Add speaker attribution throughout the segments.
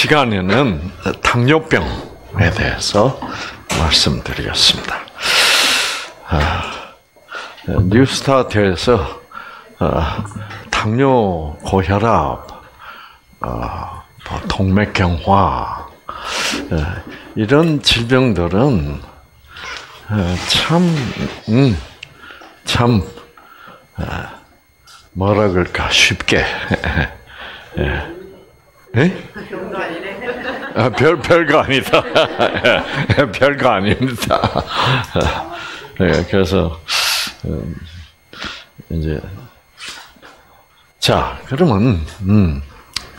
Speaker 1: 시간에는 당뇨병에 대해서 말씀드리겠습니다. 아, 뉴스타트에서 아, 당뇨, 고혈압, 아, 뭐 동맥경화 이런 질병들은 참, 음, 참 뭐라 그럴까 쉽게 예. 예? 아, 별 별거 아니다. 별거 아닙니다. 네, 그래서 음, 이제 자 그러면 음,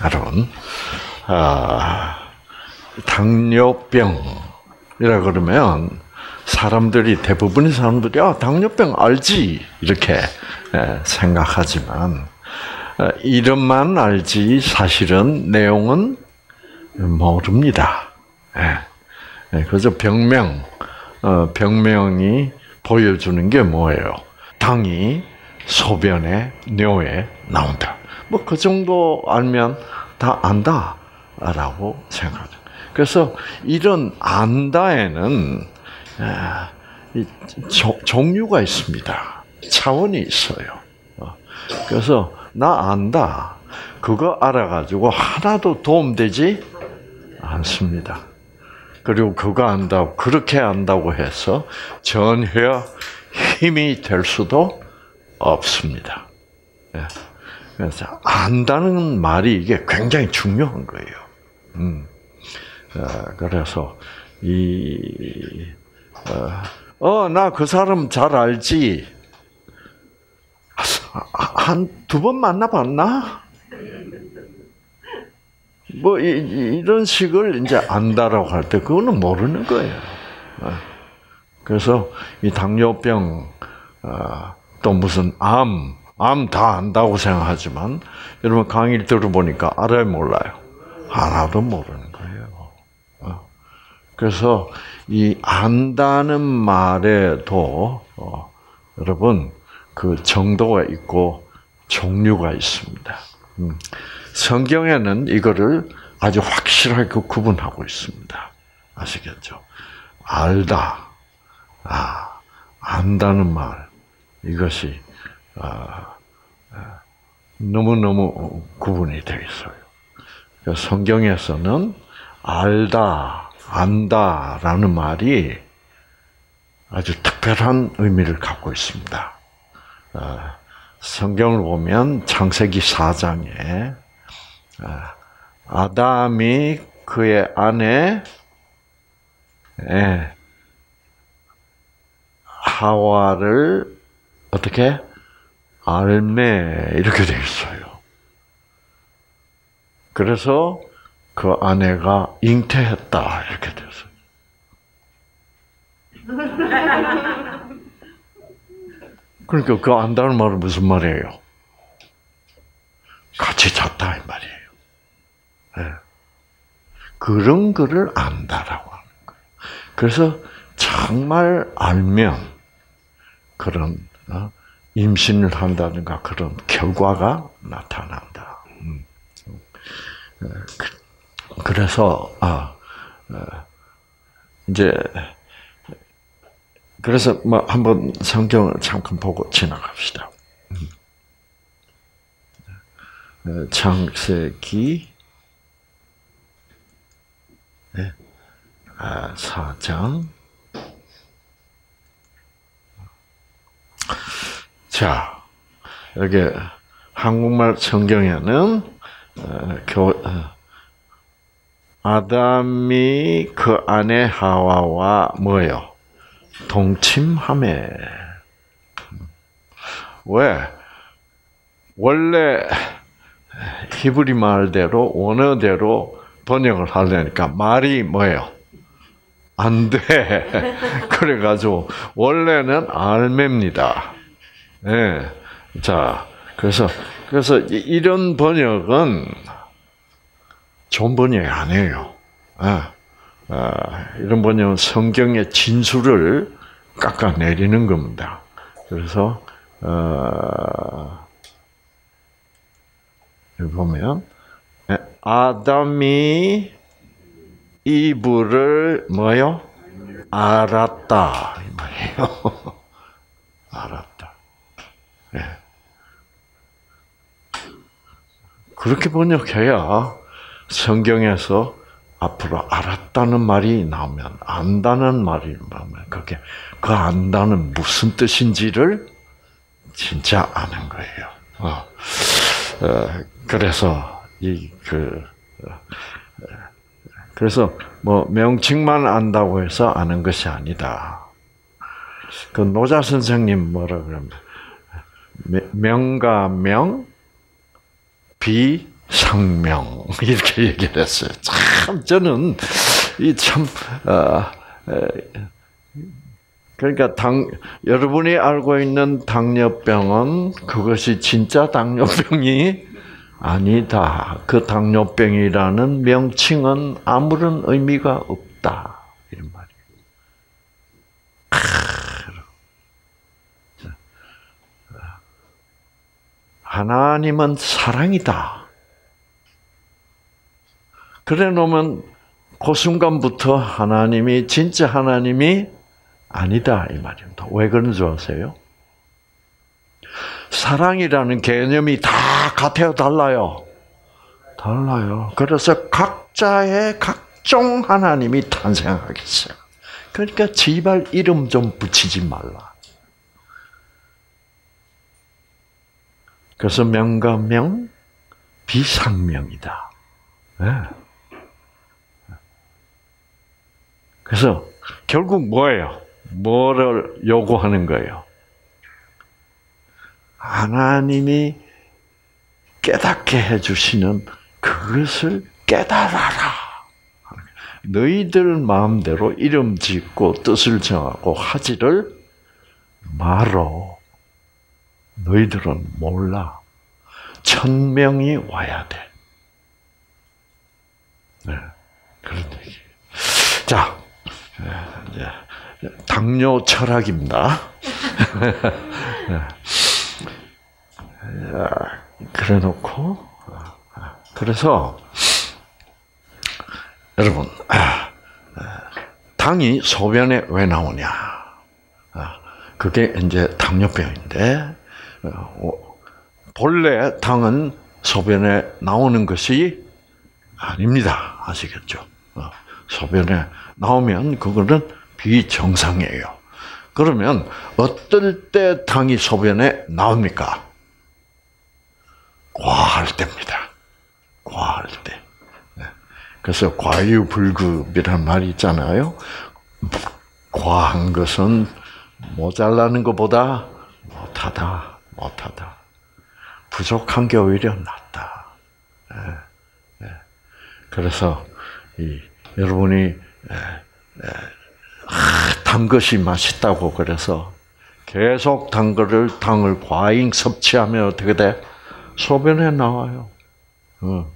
Speaker 1: 여러분 아, 당뇨병이라 그러면 사람들이 대부분의 사람들이 아 당뇨병 알지 이렇게 생각하지만 어, 이름만 알지 사실은 내용은 모릅니다. 예. 그래서 병명, 어, 병명이 보여주는 게 뭐예요? 당이 소변에, 뇌에 나온다. 뭐 그 정도 알면 다 안다라고 생각하죠. 그래서 이런 안다에는 종류가 있습니다. 차원이 있어요. 어. 그래서 나 안다. 그거 알아가지고 하나도 도움되지 않습니다. 그리고 그거 안다고, 그렇게 안다고 해서 전혀 힘이 될 수도 없습니다. 예. 그래서 안다는 말이 이게 굉장히 중요한 거예요. 음. 어, 그래서 이, 어, 어나그 사람 잘 알지. 한 두 번 만나봤나? 뭐 이, 런 식을 이제 안다라고 할 때 그거는 모르는 거예요. 어. 그래서 이 당뇨병 어, 또 무슨 암, 암 다 안다고 생각하지만 여러분 강의를 들어보니까 알아요 몰라요? 하나도 모르는 거예요. 어. 그래서 이 안다는 말에도 여러분 그 정도가 있고 종류가 있습니다. 음. 성경에는 이거를 아주 확실하게 구분하고 있습니다. 아시겠죠? 알다, 아, 안다는 말, 이것이, 아, 아 너무 너무 구분이 되어 있어요. 성경에서는 알다, 안다라는 말이 아주 특별한 의미를 갖고 있습니다. 아, 성경을 보면 창세기 4장에 아, 아담이 그의 아내 예, 하와를 어떻게 알매 이렇게 되어 있어요. 그래서 그 아내가 잉태했다 이렇게 됐어요. 그러니까 그 안다는 말은 무슨 말이에요? 같이 잤다 이 말이에요. 네. 그런 거를 안다라고 하는 거예요. 그래서 정말 알면 그런 어, 임신을 한다든가 그런 결과가 나타난다. 음. 어, 그, 그래서 아 어, 이제 그래서 뭐 한번 성경을 잠깐 보고 지나갑시다. 어, 창세기 네. 아, 4장 자 여기 한국말 성경에는 어, 교, 어, 아담이 그 아내 하와와 뭐요? 동침함에 왜 원래 히브리 말대로 원어대로 번역을 하려니까 말이 뭐예요? 안 돼. 그래가지고 원래는 알매입니다. 네. 자, 그래서 그래서 이런 번역은 좋은 번역이 아니에요. 네. 아, 이런 번역은 성경의 진술을 깎아내리는 겁니다. 그래서 어, 보면 아담이 이불을 뭐요? 알았다 이 말이에요. 알았다. 네. 그렇게 번역해야 성경에서 앞으로 알았다는 말이 나오면 안다는 말이 나오면 그게 그 안다는 무슨 뜻인지를 진짜 아는 거예요. 어. 어, 그래서 이그 어, 그래서 뭐 명칭만 안다고 해서 아는 것이 아니다. 그 노자 선생님 뭐라 그러면 명과 명, 비 상명 이렇게 얘기를 했어요. 참 저는 이참 어, 그러니까 당 여러분이 알고 있는 당뇨병은 그것이 진짜 당뇨병이 아니다. 그 당뇨병이라는 명칭은 아무런 의미가 없다. 이런 말이에요. 하나님은 사랑이다. 그래 놓으면 그 순간부터 하나님이 진짜 하나님이 아니다 이 말입니다. 왜 그런 줄 아세요? 사랑이라는 개념이 다 같아요, 달라요? 달라요. 그래서 각자의 각종 하나님이 탄생하겠어요. 그러니까 제발 이름 좀 붙이지 말라. 그래서 명과 명, 비상명이다. 네. 그래서 결국 뭐예요? 뭐를 요구하는 거예요? 하나님이 깨닫게 해주시는 그것을 깨달아라. 너희들 마음대로 이름 짓고 뜻을 정하고 하지를 말어. 너희들은 몰라. 천명이 와야 돼. 네. 그런 얘기. 자, 당뇨 철학입니다. 그래 놓고, 그래서, 여러분, 당이 소변에 왜 나오냐. 그게 이제 당뇨병인데, 본래 당은 소변에 나오는 것이 아닙니다. 아시겠죠? 소변에 나오면 그거는 비정상이에요. 그러면 어떨 때 당이 소변에 나옵니까? 과할 때입니다. 과할 때. 네. 그래서 과유불급이라는 말이 있잖아요. 과한 것은 모자라는 것보다 못하다, 못하다. 부족한 게 오히려 낫다. 네. 네. 그래서 이 여러분이 단 것이 맛있다고 그래서 계속 단 거를 당을 과잉 섭취하면 어떻게 돼? 소변에 나와요. 어.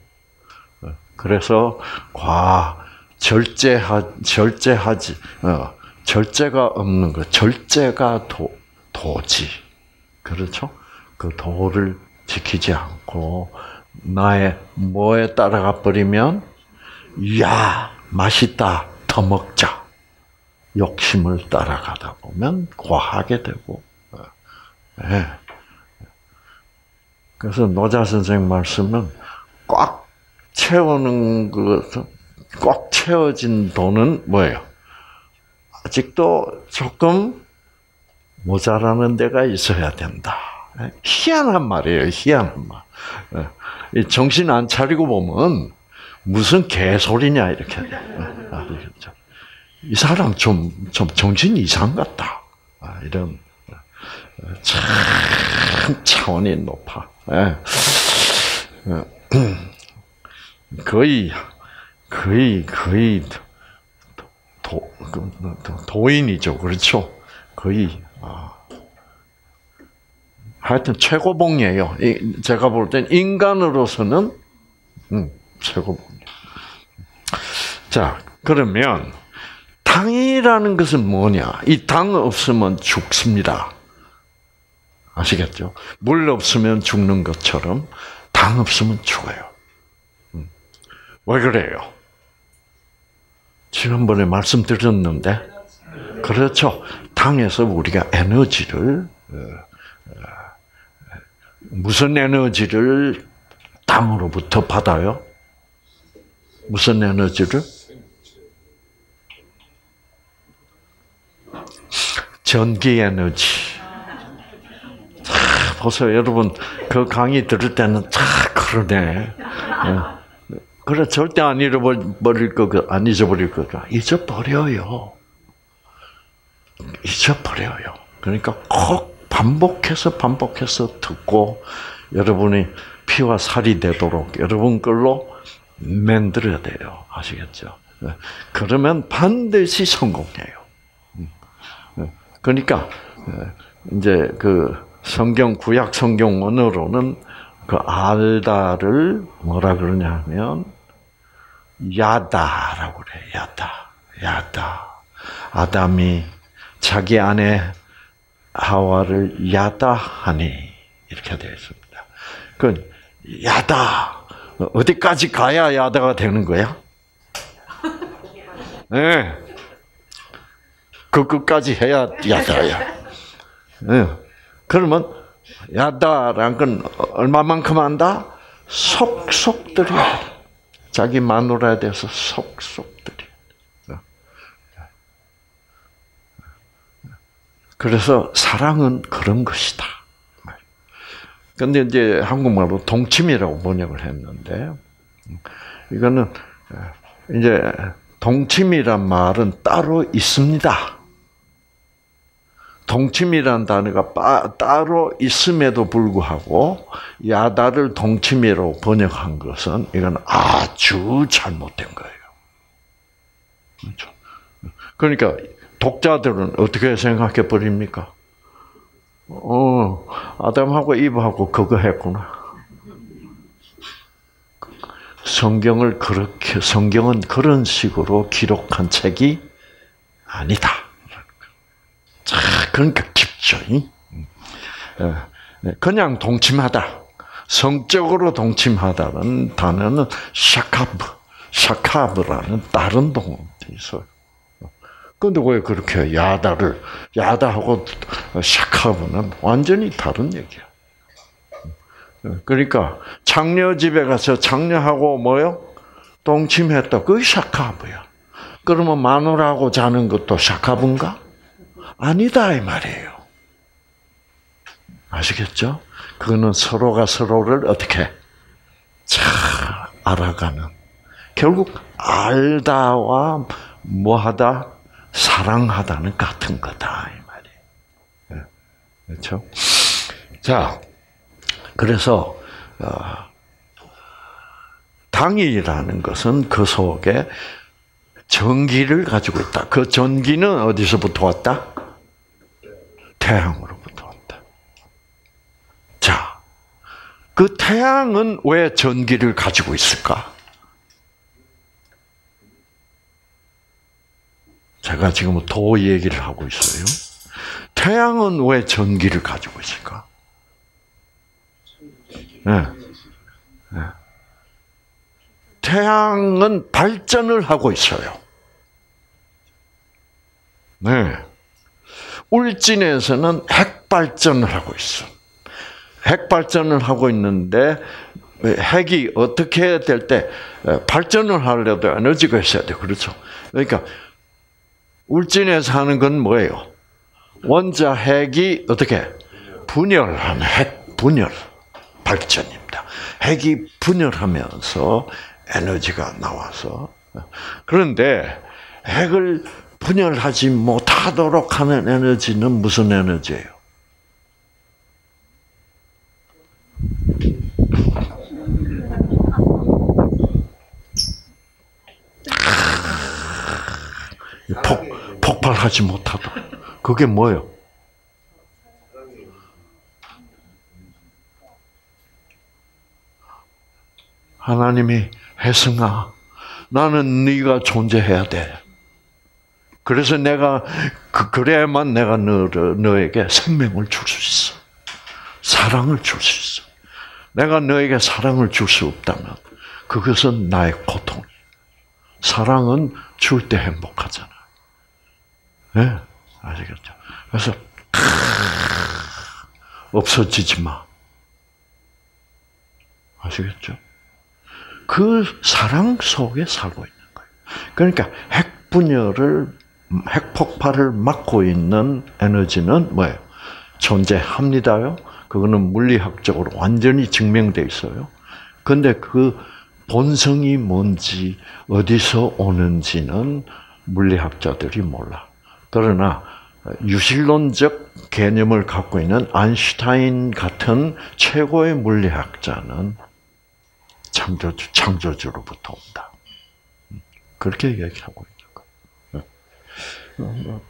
Speaker 1: 어. 그래서 과 절제하 절제하지 어, 절제가 없는 거 절제가 도 도지 그렇죠? 그 도를 지키지 않고 나의 뭐에 따라가 버리면 야 맛있다 더 먹자 욕심을 따라가다 보면 과하게 되고 네. 그래서 노자 선생 말씀은 꽉 채우는 그, 꽉 채워진 돈은 뭐예요? 아직도 조금 모자라는 데가 있어야 된다. 희한한 말이에요, 희한한 말. 정신 안 차리고 보면 무슨 개소리냐, 이렇게. 아시겠죠? 이 사람 좀, 좀 정신 이상 같다. 이런, 참 차원이 높아. 예. 거의 거의 거의 도, 그, 도인이죠, 그렇죠? 거의 아. 하여튼 최고봉이에요. 제가 볼 땐 인간으로서는 음, 최고봉. 자, 그러면 당이라는 것은 뭐냐? 이 당 없으면 죽습니다. 아시겠죠? 물 없으면 죽는 것처럼 당 없으면 죽어요. 음. 왜 그래요? 지난번에 말씀드렸는데, 그렇죠. 당에서 우리가 에너지를, 어, 어, 무슨 에너지를 땅으로부터 받아요? 무슨 에너지를? 전기 에너지. 아, 보세요, 여러분. 그 강의 들을 때는 참 그러네. 어. 그래 절대 안 잃어버릴 거, 안 잊어버릴 거가 잊어버려요. 잊어버려요. 그러니까 꼭 반복해서 반복해서 듣고 여러분이 피와 살이 되도록 여러분 걸로 만들어야 돼요. 아시겠죠? 네. 그러면 반드시 성공해요. 그러니까 네. 이제 그 성경 구약 성경 원어로는 그 알다를 뭐라 그러냐면 야다라고 그래. 야다. 야다. 아담이 자기 아내 하와를 야다하니 이렇게 되어 있습니다. 그 야다 어디까지 가야 야다가 되는 거야? 네. 그 끝까지 해야 야다야. 네. 그러면 야다란 건 얼마만큼 한다? 속속 들여. 자기 마누라에 대해서 속속 들여. 그래서 사랑은 그런 것이다. 근데 이제 한국말로 동침이라고 번역을 했는데, 이거는 이제 동침이란 말은 따로 있습니다. 동침이란 단어가 빠, 따로 있음에도 불구하고 야다를 동침이로 번역한 것은 이건 아주 잘못된 거예요. 그렇죠? 그러니까 독자들은 어떻게 생각해 버립니까? 어, 아담하고 이브하고 그거 했구나. 성경을 그렇게, 성경은 그런 식으로 기록한 책이 아니다. 자, 그러니까 깊죠. 예, 네, 그냥 동침하다. 성적으로 동침하다는 단어는 샤카브, 샤카브라는 다른 동어도 있어요. 근데 왜 그렇게 야다를 야다하고 샤카브는 완전히 다른 얘기야. 그러니까 장녀 집에 가서 장녀하고 뭐요? 동침했다. 그게 샤카브야. 그러면 마누라하고 자는 것도 샤카브인가? 아니다 이 말이에요. 아시겠죠? 그거는 서로가 서로를 어떻게 잘 알아가는 결국 알다와 뭐하다 사랑하다는 같은 거다 이 말이에요. 예. 그렇죠? 자, 그래서 어, 당이라는 것은 그 속에 전기를 가지고 있다. 그 전기는 어디서부터 왔다? 태양으로부터 왔다. 자, 그 태양은 왜 전기를 가지고 있을까? 제가 지금 도 얘기를 하고 있어요. 태양은 왜 전기를 가지고 있을까? 네. 네. 태양은 발전을 하고 있어요. 네. 울진에서는 핵 발전을 하고 있어. 핵 발전을 하고 있는데 핵이 어떻게 될 때 발전을 하려도 에너지가 있어야 돼. 그렇죠. 그러니까 울진에서 하는 건 뭐예요? 원자 핵이 어떻게 분열하는 핵 분열 발전입니다. 핵이 분열하면서 에너지가 나와서 그런데 핵을 분열하지 못하도록 하는 에너지는 무슨 에너지예요? 폭, 폭발 하지 못하도록. 그게 뭐예요? 하나님이 혜승아, 나는 네가 존재해야 돼. 그래서 내가 그 그래야만 내가 너, 너에게 생명을 줄 수 있어. 사랑을 줄 수 있어. 내가 너에게 사랑을 줄 수 없다면 그것은 나의 고통. 사랑은 줄 때 행복하잖아. 예? 네? 아시겠죠? 그래서 없어지지 마. 아시겠죠? 그 사랑 속에 살고 있는 거예요. 그러니까 핵 분열을 핵 폭발을 막고 있는 에너지는 뭐예요? 존재합니다요. 그거는 물리학적으로 완전히 증명돼 있어요. 근데 그 본성이 뭔지 어디서 오는지는 물리학자들이 몰라. 그러나 유실론적 개념을 갖고 있는 아인슈타인 같은 최고의 물리학자는 창조주, 창조주로부터 온다. 그렇게 얘기하고 있는 거예요.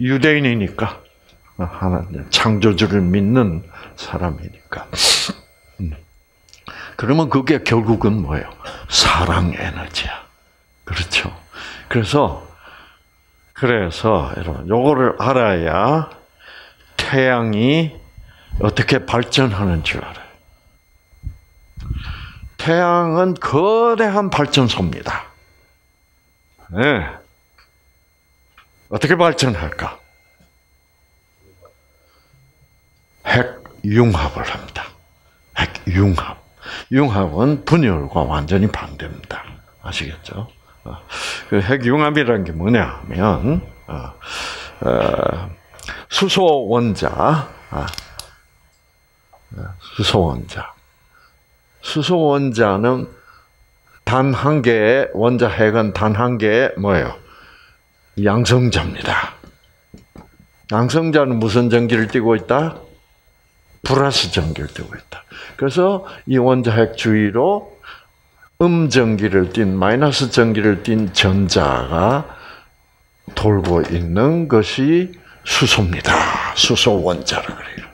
Speaker 1: 유대인이니까 하나님 창조주를 믿는 사람이니까. 그러면 그게 결국은 뭐예요? 사랑 에너지야. 그렇죠. 그래서 그래서 여러분 요거를 알아야 태양이 어떻게 발전하는 줄 알아요. 태양은 거대한 발전소입니다. 네. 어떻게 발전할까? 핵융합을 합니다. 핵융합. 융합은 분열과 완전히 반대입니다. 아시겠죠? 어, 그 핵융합이라는 게 뭐냐면 어, 어, 수소 원자, 수소 원자, 수소 원자는 단 한 개의 원자 핵은 단 한 개의 뭐예요? 양성자입니다. 양성자는 무슨 전기를 띠고 있다? 플러스 전기를 띠고 있다. 그래서 이 원자 핵 주위로 음 전기를 띤 마이너스 전기를 띤 전자가 돌고 있는 것이 수소입니다. 수소 원자라 그래요.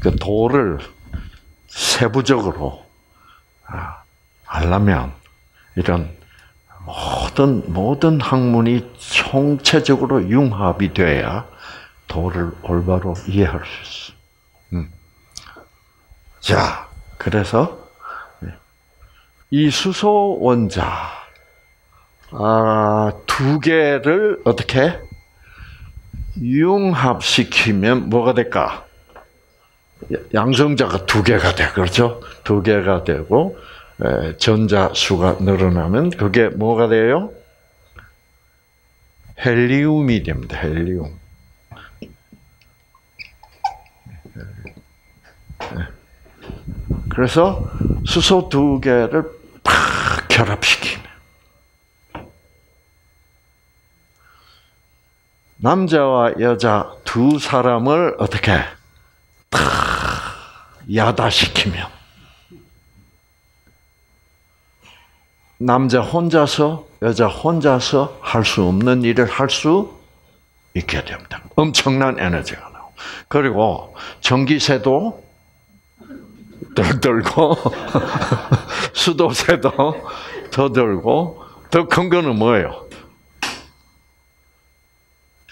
Speaker 1: 그 돌을 세부적으로 아, 알려면 이런 모든 모든 학문이 총체적으로 융합이 돼야 도를 올바로 이해할 수 있어. 음. 자, 그래서 이 수소 원자 아, 두 개를 어떻게 융합시키면 뭐가 될까? 양성자가 두 개가 돼, 그렇죠? 두 개가 되고 전자 수가 늘어나면 그게 뭐가 돼요? 헬리움이 됩니다. 헬리움. 그래서 수소 두 개를 팍 결합시키면 남자와 여자 두 사람을 어떻게 탁 야다시키면? 남자 혼자서 여자 혼자서 할 수 없는 일을 할 수 있게 됩니다. 엄청난 에너지가 나고 그리고 전기세도 덜 들고 수도세도 더 들고 더 큰 거는 뭐예요?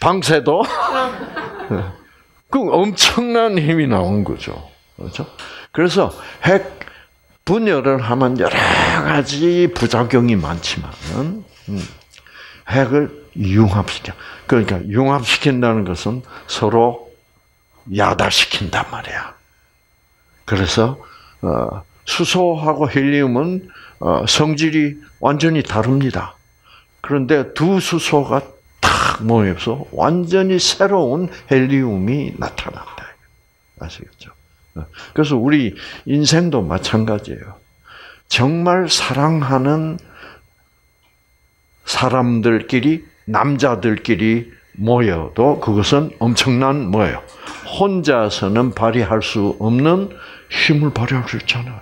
Speaker 1: 방세도 그 엄청난 힘이 나온 거죠. 그렇죠? 그래서 핵 분열을 하면 여러 가지 부작용이 많지만은 음, 핵을 융합시켜. 그러니까 융합시킨다는 것은 서로 야다시킨단 말이야. 그래서 어, 수소하고 헬리움은 어, 성질이 완전히 다릅니다. 그런데 두 수소가 탁 모여서 완전히 새로운 헬리움이 나타난다. 아시겠죠? 어, 그래서 우리 인생도 마찬가지예요. 정말 사랑하는 사람들끼리 남자들끼리 모여도 그것은 엄청난 뭐예요? 혼자서는 발휘할 수 없는 힘을 발휘할 수 있잖아요.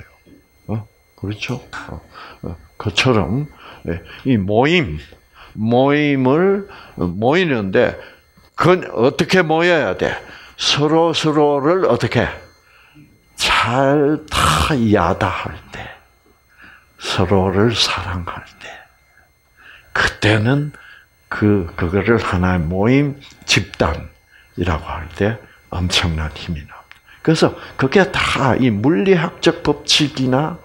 Speaker 1: 어? 그렇죠? 어, 어. 그처럼 예, 이 모임, 모임을 모이는데 그건 어떻게 모여야 돼? 서로 서로를 어떻게 잘 다 야다할 때, 서로를 사랑할 때, 그때는 그 그거를 하나의 모임 집단이라고 할 때 엄청난 힘이 납니다. 그래서 그게 다 이 물리학적 법칙이나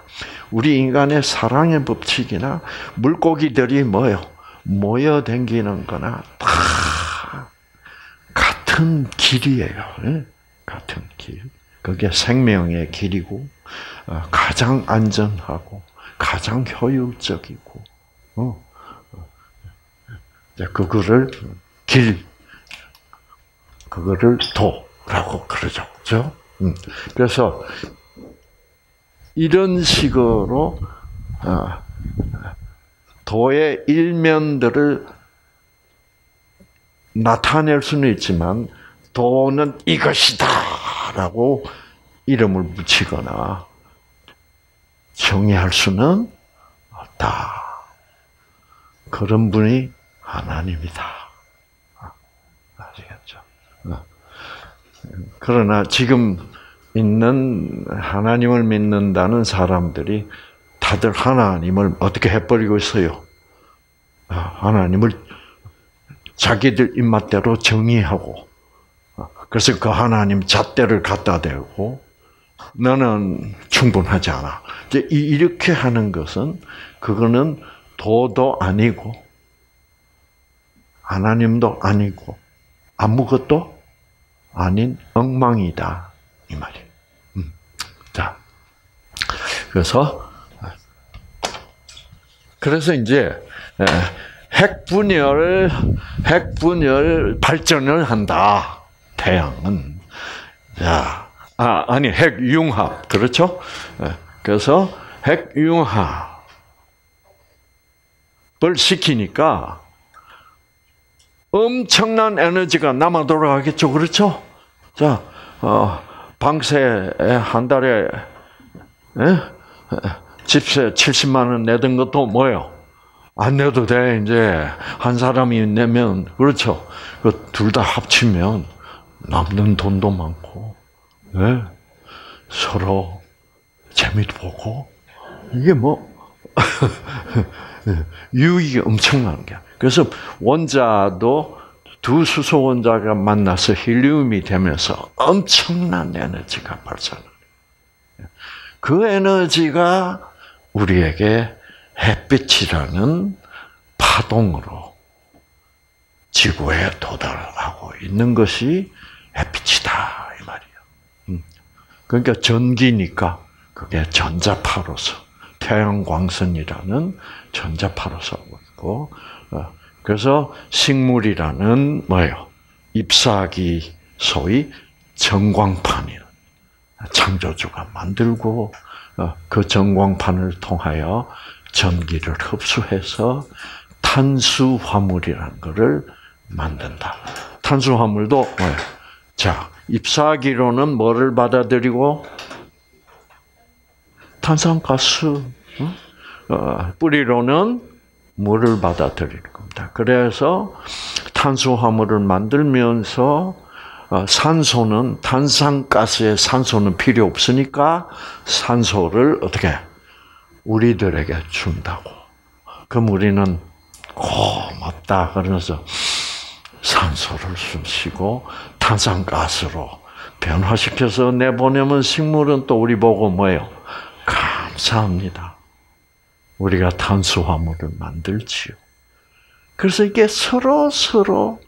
Speaker 1: 우리 인간의 사랑의 법칙이나 물고기들이 뭐요? 모여 댕기는 거나 다 같은 길이에요. 예? 같은 길. 그게 생명의 길이고 어, 가장 안전하고 가장 효율적이고 어. 그거를 길 그거를 도라고 그러죠. 그죠? 음. 그래서 이런 식으로 어, 도의 일면들을 나타낼 수는 있지만 도는 이것이다라고 이름을 붙이거나 정의할 수는 없다. 그런 분이 하나님이다. 아시겠죠? 어. 그러나 지금 있는 하나님을 믿는다는 사람들이 다들 하나님을 어떻게 해버리고 있어요? 아, 하나님을 자기들 입맛대로 정의하고, 아, 그래서 그 하나님 잣대를 갖다 대고, 너는 충분하지 않아. 이렇게 하는 것은, 그거는 도도 아니고, 하나님도 아니고, 아무것도 아닌 엉망이다. 이 말이에요. 음. 자, 그래서 그래서 이제 핵분열 핵분열 발전을 한다. 태양은 자, 아 아니 핵융합 그렇죠? 그래서 핵융합을 시키니까 엄청난 에너지가 남아 돌아가겠죠, 그렇죠? 자, 어, 방세 한 달에 에? 집세 70만 원 내던 것도 뭐요? 안 내도 돼 이제 한 사람이 내면 그렇죠. 그 둘 다 합치면 남는 돈도 많고 네? 서로 재미도 보고 이게 뭐 유익이 엄청난 게. 그래서 원자도 두 수소 원자가 만나서 헬륨이 되면서 엄청난 에너지가 발산을. 그 에너지가 우리에게 햇빛이라는 파동으로 지구에 도달하고 있는 것이 햇빛이다 이 말이에요. 음. 그러니까 전기니까 그게 전자파로서 태양광선이라는 전자파로서 있고 어, 그래서 식물이라는 뭐예요? 잎사귀 소위 전광판이에요. 창조주가 만들고 어, 그 전광판을 통하여 전기를 흡수해서 탄수화물이라는 것을 만든다. 탄수화물도 뭐예요? 자, 잎사귀로는 뭐를 받아들이고 탄산가스, 어, 뿌리로는 물을 받아들이는 겁니다. 그래서 탄수화물을 만들면서 어, 산소는 탄산가스에 산소는 필요 없으니까 산소를 어떻게 우리들에게 준다고. 그럼 우리는 고맙다 그러면서 산소를 숨쉬고 탄산가스로 변화시켜서 내보내면 식물은 또 우리 보고 뭐예요? 감사합니다. 우리가 탄수화물을 만들지요. 그래서 이게 서로 서로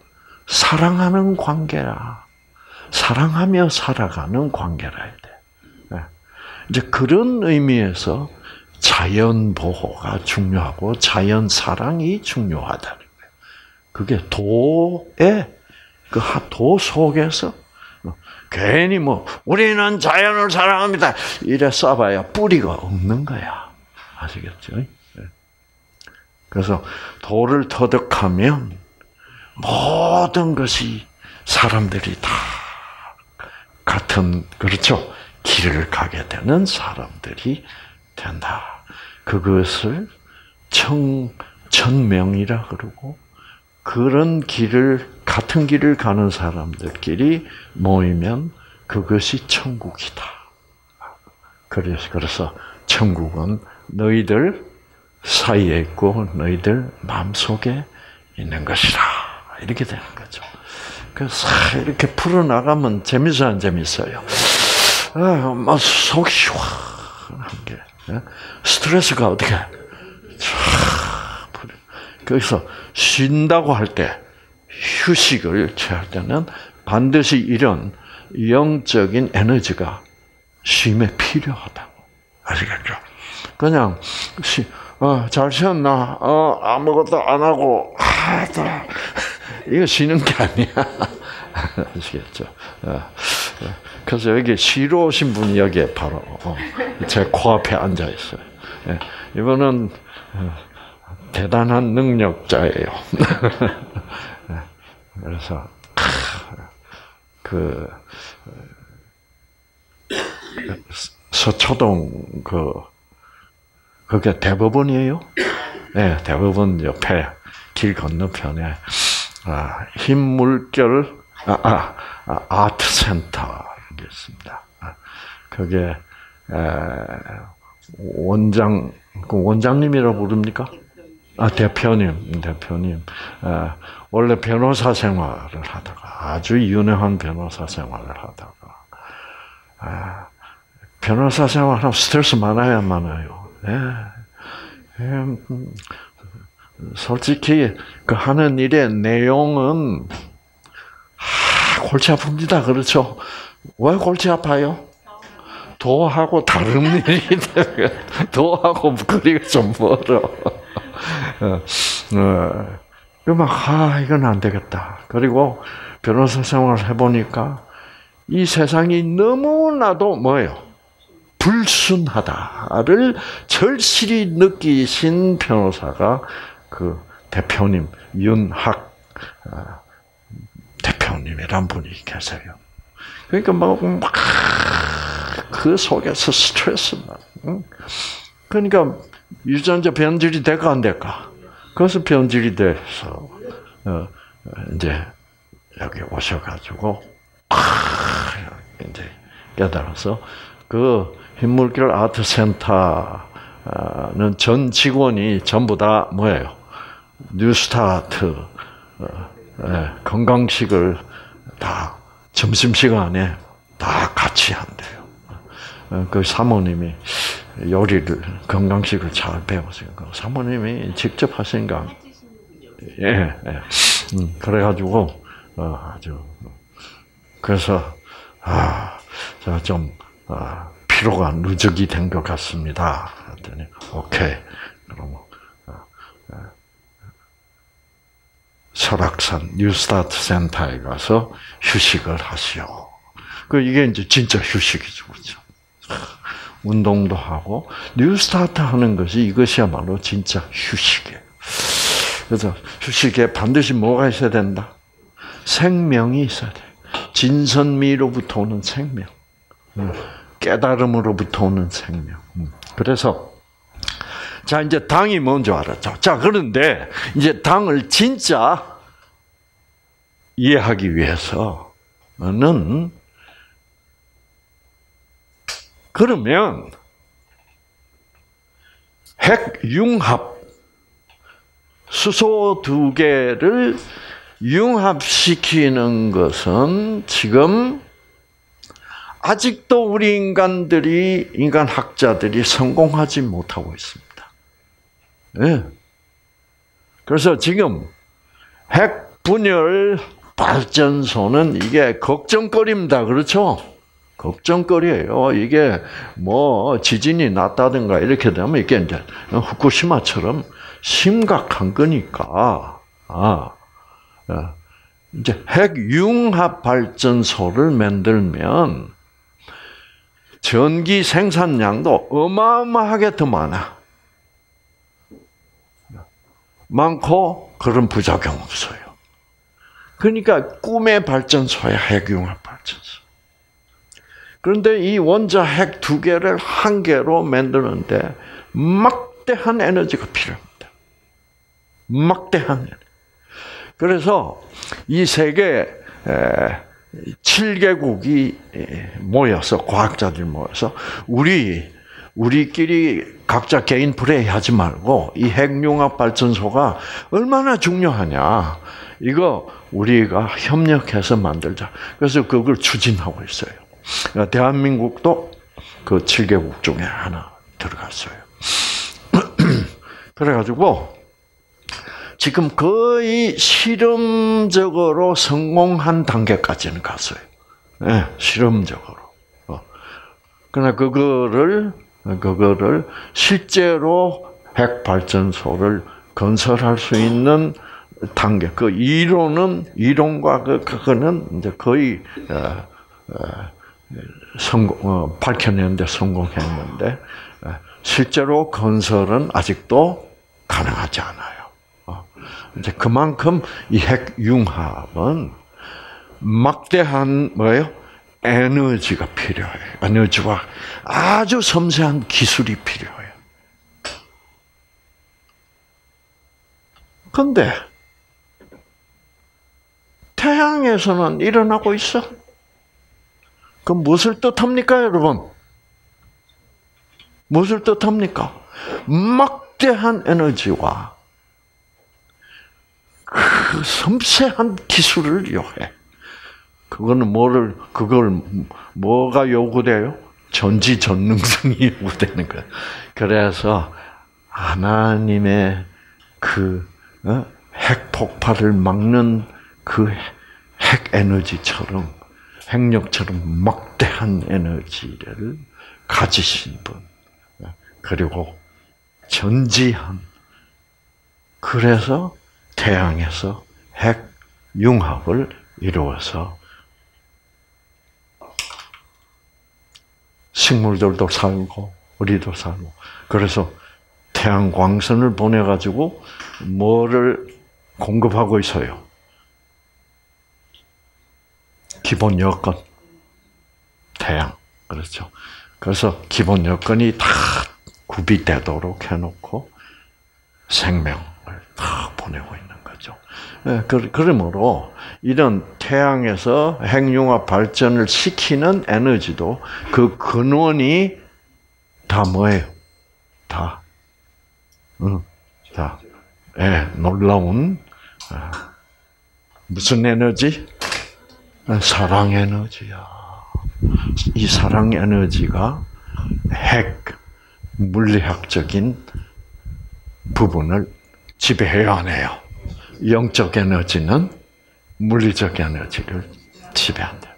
Speaker 1: 사랑하는 관계라. 사랑하며 살아가는 관계라 야 돼. 네. 이제 그런 의미에서 자연 보호가 중요하고 자연 사랑이 중요하다는 거예요. 그게 도의 그도 속에서 괜히 뭐 우리는 자연을 사랑합니다. 이래 쏴봐야 뿌리가 없는 거야. 아시겠죠? 네. 그래서 도를 터득하면 모든 것이 사람들이 다 같은 그렇죠 길을 가게 되는 사람들이 된다. 그것을 청 천명이라 그러고 그런 길을 같은 길을 가는 사람들끼리 모이면 그것이 천국이다. 그래서 그래서 천국은 너희들 사이에 있고 너희들 마음 속에 있는 것이라 이렇게 되는 거죠. 그래서 이렇게 풀어 나가면 재밌어 안 재밌어요? 아, 막 속이 시원한 게 예? 스트레스가 어떻게 그래서 쉰다고 할 때 휴식을 취할 때는 반드시 이런 영적인 에너지가 쉼에 필요하다고 아시겠죠? 그냥 쉬, 어, 잘 쉬었나? 어, 아무것도 안 하고 하다 이거 쉬는 게 아니야. 아시겠죠? 어, 어. 그래서 여기 쉬러 오신 분이 여기에 바로 어, 제 코앞에 앉아 있어요. 예, 이분은 대단한 능력자예요. 그래서 그 서초동 그 그게 대법원이에요? 네, 대법원 옆에 길 건너편에 아, 흰물결 아, 아, 아 아트 센터 게 있습니다. 아, 그게 에, 원장 그 원장님이라고 부릅니까? 아 대표님, 대표님. 아, 원래 변호사 생활을 하다가 아주 유능한 변호사 생활을 하다가 아, 변호사 생활하면 스트레스 많아야 많아요. 예. 예, 음, 솔직히 그 하는 일의 내용은 하, 골치 아픕니다. 그렇죠? 왜 골치 아파요? 도하고 다른 일이 도하고 거리가 좀 멀어. 어, 어. 그러면 아 이건 안 되겠다. 그리고 변호사 생활을 해보니까 이 세상이 너무나도 뭐예요? 불순하다를 절실히 느끼신 변호사가 그 대표님 윤학 어, 대표님이란 분이 계세요. 그러니까 막그 뭐, 속에서 스트레스만. 그러니까 유전자 변질이 될까 안 될까? 그래서 변질이 돼서 어, 이제 여기 오셔가지고 이제 깨달아서 그 흰물길 아트센터는 전 직원이 전부 다 뭐예요? 뉴스타트 어, 예, 건강식을 다 점심 시간에 다 같이 한대요. 어, 그 사모님이 요리를 건강식을 잘 배웠으니까 사모님이 직접 하시니까 예, 예. 음, 그래가지고 어, 아주 그래서 아, 제가 좀 아, 피로가 누적이 된 것 같습니다. 그랬더니 오케이 그럼 설악산 뉴스타트 센터에 가서 휴식을 하시오. 그 이게 이제 진짜 휴식이죠, 그렇죠? 운동도 하고 뉴스타트 하는 것이 이것이야말로 진짜 휴식이에요. 그래서 휴식에 반드시 뭐가 있어야 된다? 생명이 있어야 돼. 진선미로부터 오는 생명, 음, 깨달음으로부터 오는 생명. 음. 그래서 자, 이제 당이 뭔지 알았죠. 자, 그런데 이제 당을 진짜 이해하기 위해서는 그러면 핵융합 수소 두 개를 융합시키는 것은 지금 아직도 우리 인간들이 인간 학자들이 성공하지 못하고 있습니다. 네. 그래서 지금 핵 분열 발전소는 이게 걱정거리입니다. 그렇죠? 걱정거리예요. 이게 뭐 지진이 났다든가 이렇게 되면 이게 이제 후쿠시마처럼 심각한 거니까 아 이제 핵융합 발전소를 만들면 전기 생산량도 어마어마하게 더 많아. 많고 그런 부작용 없어요. 그러니까 꿈의 발전소야 핵융합 발전소. 그런데 이 원자 핵 두 개를 한 개로 만드는데 막대한 에너지가 필요합니다. 막대한 에너지. 그래서 이 세계 7개국이 모여서 과학자들 모여서 우리 우리끼리 각자 개인 플레이 하지 말고 이 핵융합 발전소가 얼마나 중요하냐. 이거 우리가 협력해서 만들자. 그래서 그걸 추진하고 있어요. 그러니까 대한민국도 그 7개국 중에 하나 들어갔어요. 그래가지고 지금 거의 실험적으로 성공한 단계까지는 갔어요. 네, 실험적으로. 어. 그러나 그거를 그거를 실제로 핵 발전소를 건설할 수 있는 단계. 그 이론은 이론과 그 그거는 이제 거의 어, 어, 성공 어, 밝혀내는데 성공했는데 어, 실제로 건설은 아직도 가능하지 않아요. 어, 이제 그만큼 이 핵융합은 막대한 뭐예요? 에너지가 필요해요. 에너지와 아주 섬세한 기술이 필요해요. 근데 태양에서는 일어나고 있어. 그 무엇을 뜻합니까, 여러분? 무엇을 뜻합니까? 막대한 에너지와 그 섬세한 기술을 요해. 그거는 뭐를 그걸 뭐가 요구돼요? 전지 전능성이 요구되는 거예요. 그래서 하나님의 그 어? 핵폭발을 막는 그 핵 에너지처럼 핵력처럼 막대한 에너지를 가지신 분 어? 그리고 전지한 그래서 태양에서 핵 융합을 이루어서 식물들도 살고 우리도 살고 그래서 태양 광선을 보내 가지고 뭐를 공급하고 있어요? 기본 여건 태양 그렇죠. 그래서 기본 여건이 다 구비되도록 해놓고 생명 을다 보내고 있는 거죠. 예, 그러므로 이런 태양에서 핵융합 발전을 시키는 에너지도 그 근원이 다 뭐예요? 다, 응, 다, 예, 놀라운 아, 무슨 에너지? 사랑 에너지야. 이 사랑 에너지가 핵 물리학적인 부분을 지배해야 하네요. 영적 에너지는 물리적 에너지를 지배한다.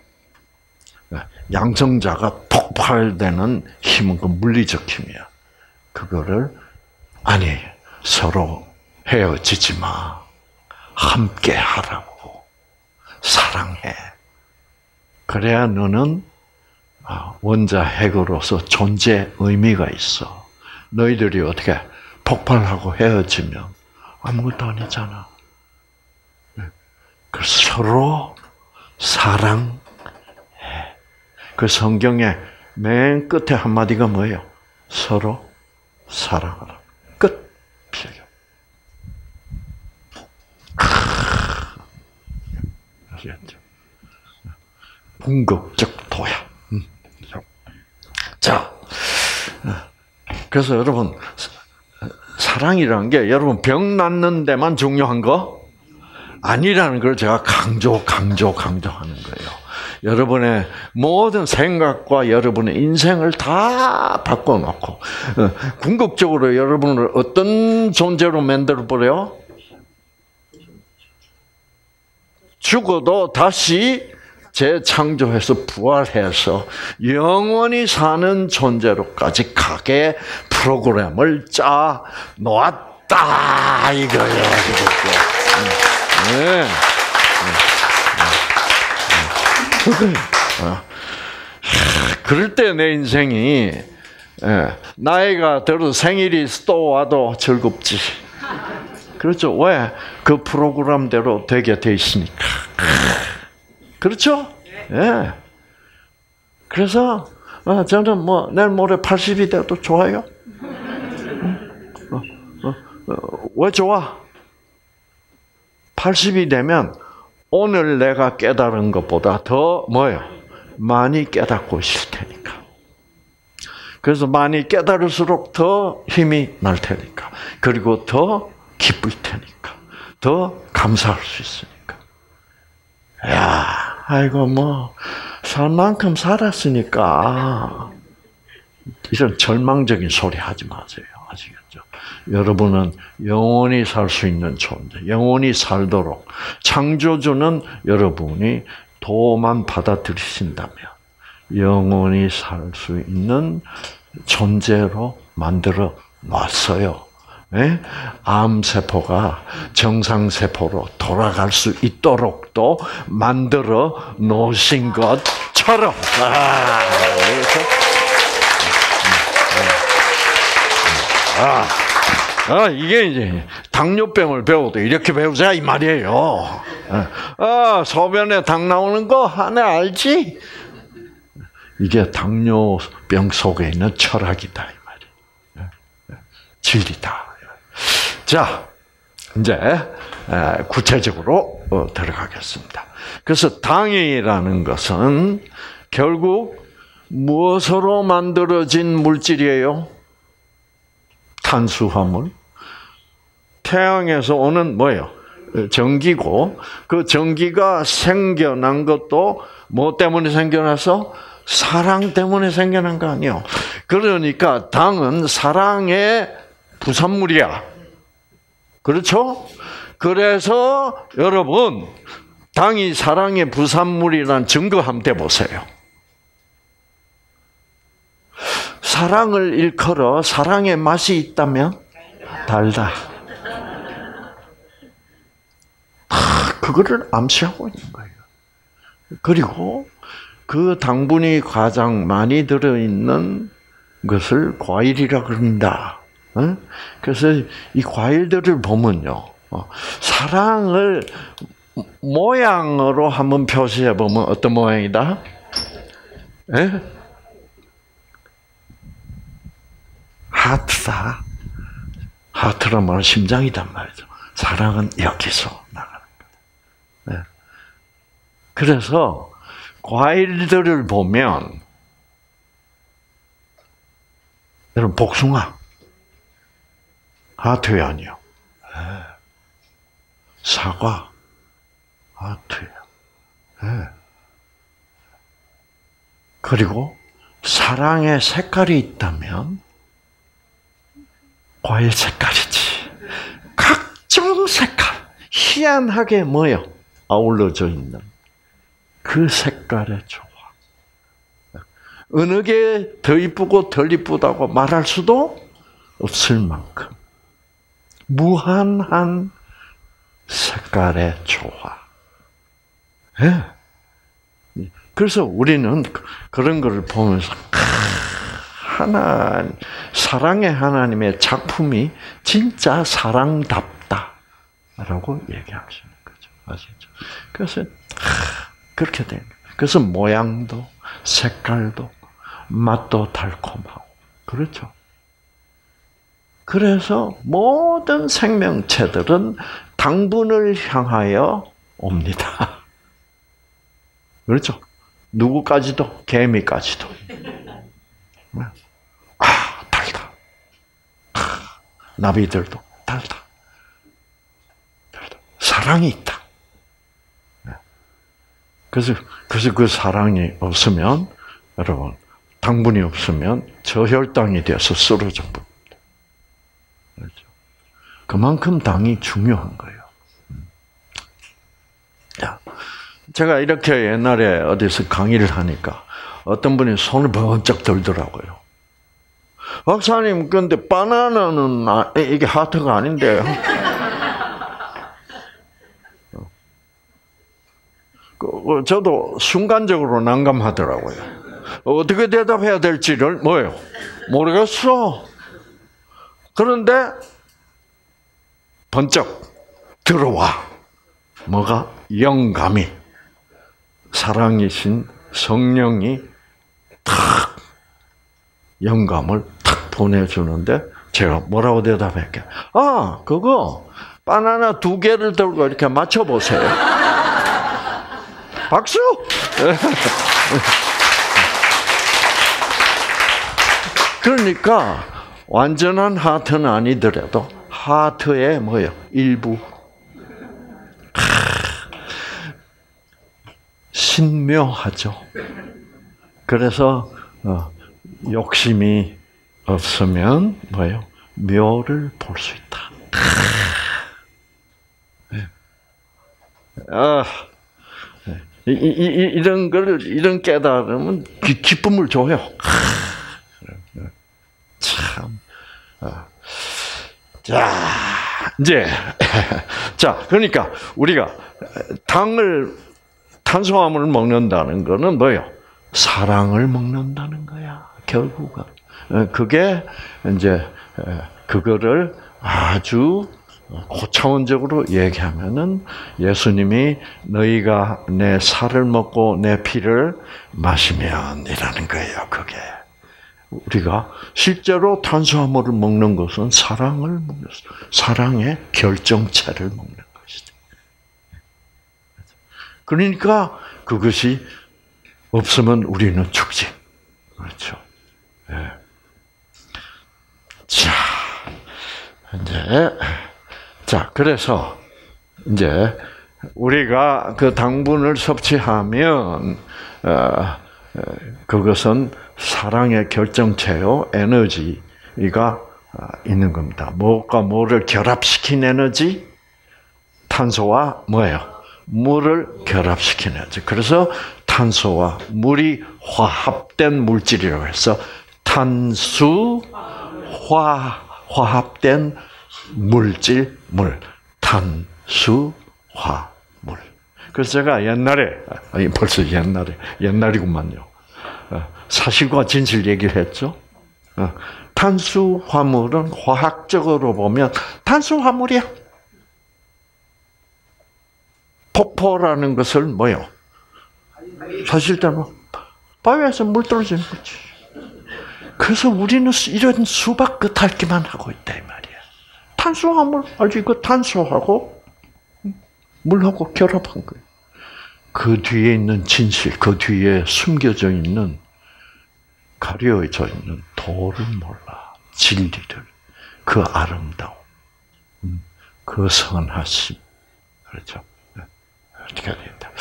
Speaker 1: 양성자가 폭발되는 힘은 그 물리적 힘이야. 그거를 아니 서로 헤어지지 마. 함께 하라고. 사랑해. 그래야 너는 아, 원자 핵으로서 존재 의미가 있어. 너희들이 어떻게 폭발하고 헤어지면 아무것도 아니잖아. 그 서로 사랑해. 그 성경의 맨 끝에 한마디가 뭐예요? 서로 사랑하라. 끝. 아시겠죠? 궁극적 도야. 음. 자, 그래서 여러분 사랑이라는 게 여러분 병 낫는 데만 중요한 거 아니라는 걸 제가 강조, 강조, 강조하는 거예요. 여러분의 모든 생각과 여러분의 인생을 다 바꿔놓고 어, 궁극적으로 여러분을 어떤 존재로 만들어 버려? 죽어도 다시 재창조해서 부활해서 영원히 사는 존재로까지 가게 프로그램을 짜 놓았다 이거예요. 네. 어. 그럴 때 내 인생이 예, 나이가 들어 생일이 또 와도 즐겁지. 그렇죠? 왜? 그 프로그램대로 되게 돼 있으니까. 그렇죠? 예. 그래서 어, 저는 뭐 내일 모레 80이 돼도 좋아요. 어, 어, 왜 좋아? 80이 되면 오늘 내가 깨달은 것보다 더 뭐예요? 많이 깨닫고 있을 테니까. 그래서 많이 깨달을수록 더 힘이 날 테니까. 그리고 더 기쁠 테니까. 더 감사할 수 있으니까. 야, 아이고 뭐살 만큼 살았으니까 이런 절망적인 소리 하지 마세요. 아시겠죠? 여러분은 영원히 살 수 있는 존재, 영원히 살도록 창조주는 여러분이 도만 받아들이신다면 영원히 살 수 있는 존재로 만들어 놨어요. 네? 암세포가 정상세포로 돌아갈 수 있도록 또 만들어 놓으신 것처럼. 아, 그래서, 아, 아, 이게 이제 당뇨병을 배워도 이렇게 배우자 이 말이에요. 아, 소변에 당 나오는 거 하나 알지? 이게 당뇨병 속에 있는 철학이다 이 말이에요. 진리다. 자, 이제 구체적으로 어, 들어가겠습니다. 그래서 당이라는 것은 결국 무엇으로 만들어진 물질이에요? 탄수화물. 태양에서 오는 뭐예요? 전기고 그 전기가 생겨난 것도 뭐 때문에 생겨나서 사랑 때문에 생겨난 거 아니요. 그러니까 당은 사랑의 부산물이야. 그렇죠? 그래서 여러분 당이 사랑의 부산물이란 증거 한번 대보세요. 사랑을 일컬어 사랑의 맛이 있다면 달다. 아, 그거를 암시하고 있는 거예요. 그리고 그 당분이 가장 많이 들어있는 것을 과일이라 그런다. 그래서 이 과일들을 보면요, 어, 사랑을 모양으로 한번 표시해 보면 어떤 모양이다? 에? 하트다. 하트란 말은 심장이단 말이죠. 사랑은 여기서 나가는 거예요. 그래서 과일들을 보면 여러분 복숭아 하트에 아니요. 사과 하트예요. 그리고 사랑의 색깔이 있다면 과일 색깔이지. 각종 색깔 희한하게 뭐요 아울러져 있는 그 색깔의 조화. 어느 게 더 이쁘고 덜 이쁘다고 말할 수도 없을 만큼 무한한 색깔의 조화. 예. 그래서 우리는 그런 것을 보면서 하나 사랑의 하나님의 작품이 진짜 사랑답다라고 얘기하시는 거죠. 아시죠? 그래서 그렇게 된 그래서 모양도 색깔도 맛도 달콤하고 그렇죠. 그래서 모든 생명체들은 당분을 향하여 옵니다. 그렇죠? 누구까지도 개미까지도. 아 달다. 아, 나비들도 달다. 달다. 사랑이 있다. 네. 그래서 그래서 그 사랑이 없으면 여러분 당분이 없으면 저혈당이 돼서 쓰러져 버립니다. 그만큼 당이 중요한 거예요. 자, 제가 이렇게 옛날에 어디서 강의를 하니까 어떤 분이 손을 번쩍 들더라고요. 박사님, 근데 바나나는 아, 이게 하트가 아닌데요. 그, 그, 저도 순간적으로 난감하더라고요. 어떻게 대답해야 될지를 뭐예요? 모르겠어. 그런데 번쩍 들어와. 뭐가? 영감이. 사랑이신 성령이 탁 영감을 탁 보내주는데 제가 뭐라고 대답할게? 아, 그거 바나나 두 개를 들고 이렇게 맞춰보세요. 박수! 그러니까 완전한 하트는 아니더라도 하트의 뭐요? 일부. 신묘하죠. 그래서 어, 욕심이 없으면 뭐예요? 묘를 볼 수 있다. 네. 아, 네. 이, 이, 이 런 걸 이런 깨달으면 기, 쁨을 줘요. 참. 아. 자, 이제 자, 그러니까 우리가 당을 탄수화물을 먹는다는 것은 뭐요? 사랑을 먹는다는 거야. 결국은 어, 그게 이제 그거를 아주 고차원적으로 얘기하면은 예수님이 너희가 내 살을 먹고 내 피를 마시면이라는 거예요. 그게 우리가 실제로 탄수화물을 먹는 것은 사랑을 먹는 사랑의 결정체를 먹는 것이죠. 그러니까 그것이 없으면 우리는 죽지. 그렇죠. 네. 자, 이제 자 그래서 이제 우리가 그 당분을 섭취하면 어, 그것은 사랑의 결정체요 에너지가 있는 겁니다. 무엇과 뭐를 결합시킨 에너지? 탄소와 뭐예요? 물을 결합시킨 에너지. 그래서 탄소와 물이 화합된 물질이라고 해서 탄수 화 화합된 물질 물 탄수 화물. 그래서 제가 옛날에 아니 벌써 옛날에 옛날이구만요. 어, 사실과 진실 얘기를 했죠. 어, 탄수화물은 화학적으로 보면 탄수화물이야. 폭포라는 것을 뭐요? 사실대로 바위에서 물 떨어지는 거지. 그래서 우리는 이런 수박 끝핥기만 하고 있다 이 말이야. 탄수화물 알지? 그 탄소하고 물하고 결합한 거예요. 그 뒤에 있는 진실, 그 뒤에 숨겨져 있는 가려져 있는 도를 몰라 진리를 그 아름다움, 음, 그 선하심 그렇죠. 네. 어떻게 된다.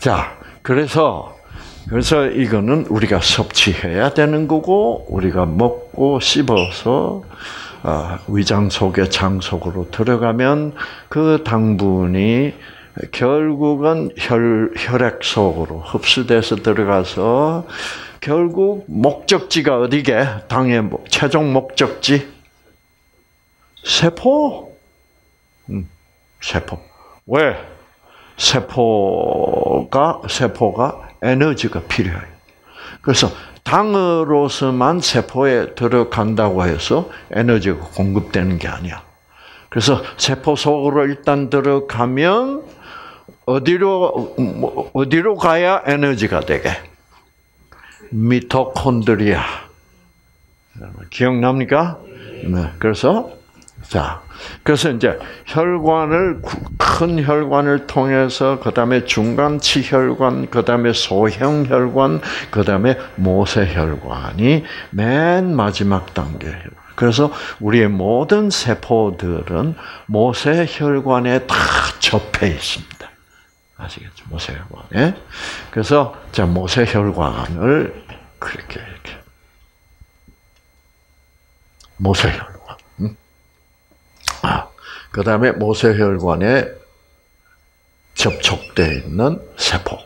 Speaker 1: 자, 그래서 그래서 이거는 우리가 섭취해야 되는 거고 우리가 먹고 씹어서 아, 위장 속의 장 속으로 들어가면 그 당분이 결국은 혈, 혈액 속으로 흡수돼서 들어가서 결국 목적지가 어디게? 당의 최종 목적지? 세포. 음, 세포. 왜? 세포가, 세포가 에너지가 필요해요. 그래서 당으로서만 세포에 들어간다고 해서 에너지가 공급되는 게 아니야. 그래서 세포 속으로 일단 들어가면 어디로 뭐, 어디로 가야 에너지가 되게? 미토콘드리아. 기억납니까? 네. 그래서 자, 그래서 이제 혈관을 큰 혈관을 통해서 그다음에 중간 치혈관, 그다음에 소형 혈관, 그다음에 모세 혈관이 맨 마지막 단계. 그래서 우리의 모든 세포들은 모세 혈관에 다 접해 있습니다. 아시겠죠? 모세 혈관에. 그래서 자 모세 혈관을 그렇게 이렇게 모세 혈관. 음? 아, 그 다음에 모세 혈관에 접촉되어 있는 세포.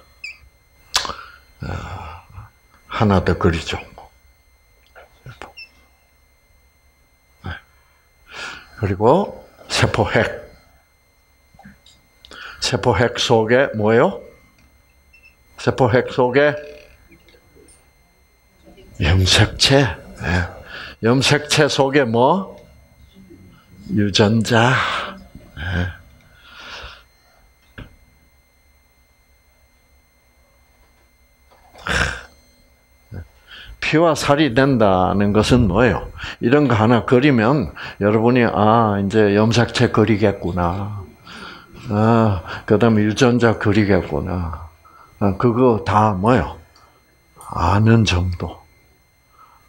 Speaker 1: 아, 하나 더 그리죠. 세포. 네. 그리고 세포핵. 세포핵 속에 뭐예요? 세포핵 속에 염색체. 네. 염색체 속에 뭐? 유전자. 네. 피와 살이 된다는 것은 뭐예요? 이런 거 하나 그리면 여러분이 아 이제 염색체 그리겠구나. 아, 그 다음에 유전자 그리겠구나. 아, 그거 다 뭐요? 아는 정도.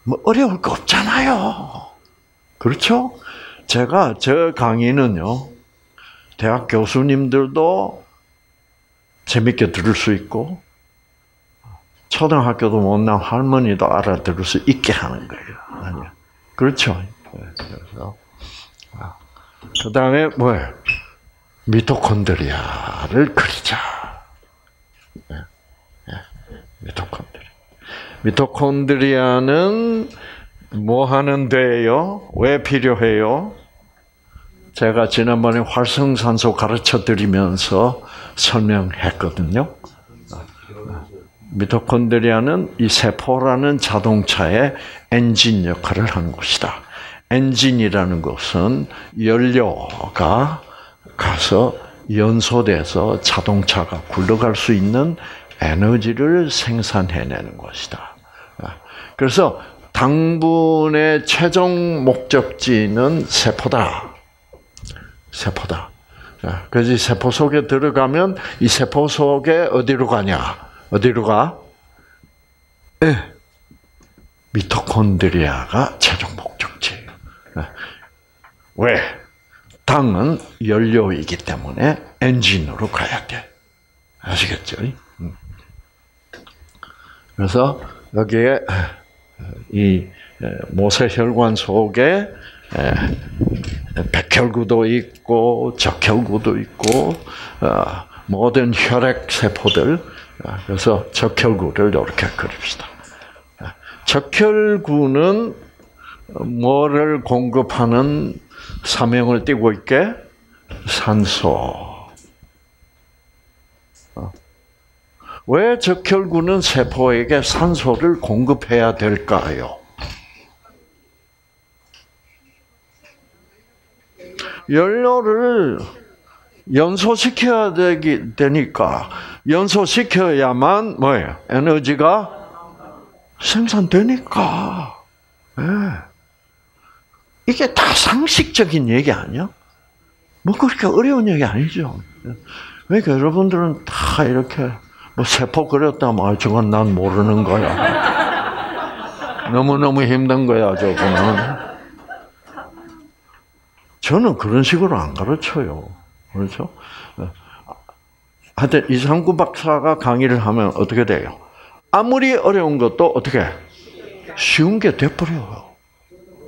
Speaker 1: 뭐 어려울 거 없잖아요. 그렇죠? 제가 저 강의는요. 대학 교수님들도 재밌게 들을 수 있고 초등학교도 못 나온 할머니도 알아들을 수 있게 하는 거예요. 아니야. 그렇죠. 네, 그래서 아. 그 다음에 뭐예요? 미토콘드리아를 그리자. 네, 네, 미토콘드리아. 미토콘드리아는 뭐 하는데요? 왜 필요해요? 제가 지난번에 활성산소 가르쳐 드리면서 설명했거든요. 미토콘드리아는 이 세포라는 자동차의 엔진 역할을 하는 것이다. 엔진이라는 것은 연료가 가서 연소돼서 자동차가 굴러갈 수 있는 에너지를 생산해내는 것이다. 그래서 당분의 최종 목적지는 세포다. 세포다. 그래서 세포 속에 들어가면 이 세포 속에 어디로 가냐? 어디로 가? 네. 미토콘드리아가 최종 목적지. 예. 왜? 당은 연료이기 때문에 엔진으로 가야 돼. 아시겠죠? 음. 그래서 여기에 이 모세혈관 속에 백혈구도 있고 적혈구도 있고 어, 모든 혈액 세포들 어, 그래서 적혈구를 이렇게 그립시다. 적혈구는 뭐를 공급하는 사명을 띠고 있게 산소. 어. 왜 적혈구는 세포에게 산소를 공급해야 될까요? 연료를 연소시켜야 되기, 되니까 연소시켜야만 뭐예요? 에너지가 생산되니까. 네. 이게 다 상식적인 얘기 아니야? 뭐 그렇게 어려운 얘기 아니죠. 그러니까 여러분들은 다 이렇게 뭐 세포 그렸다면 아, 저건 난 모르는 거야. 너무너무 힘든 거야, 저거는. 저는 그런 식으로 안 가르쳐요. 그렇죠? 하여튼 이상구 박사가 강의를 하면 어떻게 돼요? 아무리 어려운 것도 어떻게 쉬운 게 돼버려요.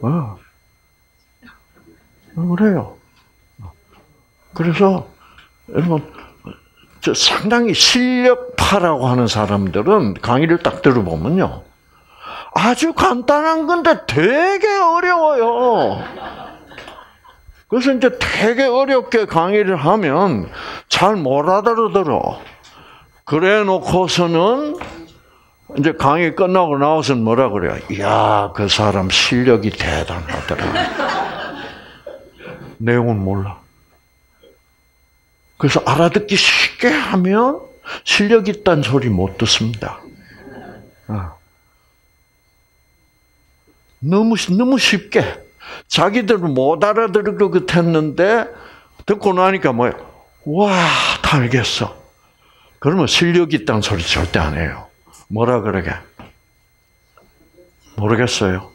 Speaker 1: 어. 그래요. 그래서 여러분 저 상당히 실력파라고 하는 사람들은 강의를 딱 들어보면요. 아주 간단한 건데 되게 어려워요. 그래서 이제 되게 어렵게 강의를 하면 잘 못 알아들어. 그래 놓고서는 이제 강의 끝나고 나와서는 뭐라 그래요? 이야, 그 사람 실력이 대단하더라. 내용은 몰라. 그래서 알아듣기 쉽게 하면 실력 있다는 소리 못 듣습니다. 아. 너무, 너무 쉽게. 자기들은 못 알아들을 것 같았는데, 듣고 나니까 뭐야? 와, 다 알겠어. 그러면 실력 있다는 소리 절대 안 해요. 뭐라 그러게? 모르겠어요.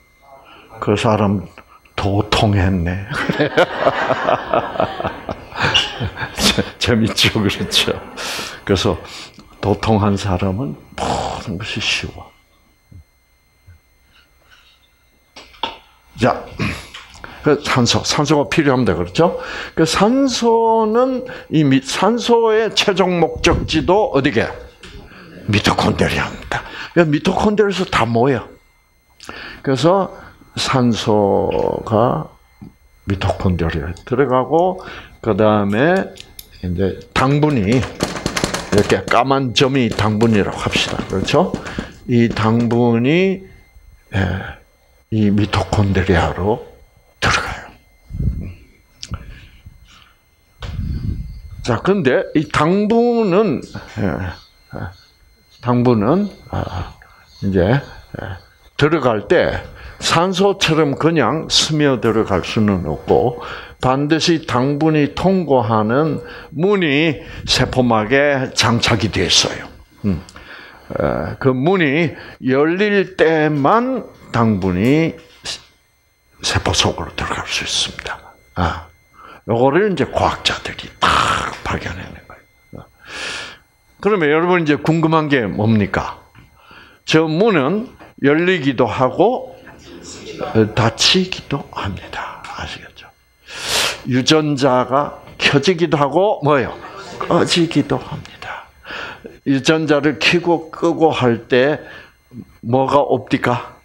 Speaker 1: 그 사람 도통했네. 재밌죠, 그렇죠? 그래서 도통한 사람은 모든 것이 쉬워. 자, 그 산소, 산소가 필요합니다. 그렇죠? 그 산소는 이 산소의 최종 목적지도 어디게? 미토콘드리아입니다. 미토콘드리아에서 다 모여. 그래서 산소가 미토콘드리아에 들어가고 그 다음에 이제 당분이 이렇게 까만 점이 당분이라고 합시다. 그렇죠? 이 당분이 예, 이 미토콘드리아로 들어가요. 자, 근데 이 당분은 예, 당분은 아, 이제 들어갈 때 산소처럼 그냥 스며 들어갈 수는 없고 반드시 당분이 통과하는 문이 세포막에 장착이 있어요. 음. 그 문이 열릴 때만 당분이 세포 속으로 들어갈 수 있습니다. 아, 요거를 이제 과학자들이 딱 발견해낸 거예요. 그러면 여러분 이제 궁금한 게 뭡니까? 저 문은 열리기도 하고 닫히기도 합니다. 아시겠죠? 유전자가 켜지기도 하고 뭐요? 꺼지기도 합니다. 유전자를 켜고 끄고 할 때 뭐가 없디까?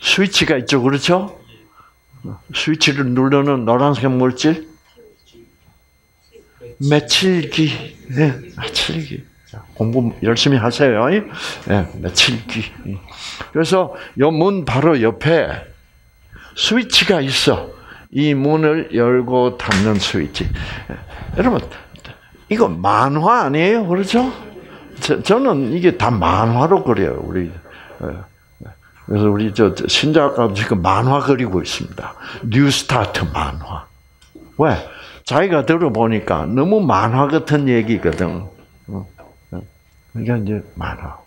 Speaker 1: 스위치가 있죠, 그렇죠? 스위치를 누르는 노란색 물질 며칠기, 네, 며칠기. 공부 열심히 하세요. 네, 며칠기. 그래서 요 문 바로 옆에 스위치가 있어. 이 문을 열고 닫는 스위치. 여러분, 이거 만화 아니에요? 그렇죠? 저, 는 이게 다 만화로 그려요, 우리. 그래서 우리 저 신작가 지금 만화 그리고 있습니다. 뉴스타트 만화. 왜? 자기가 들어보니까 너무 만화 같은 얘기거든. 그러니까 이제 만화.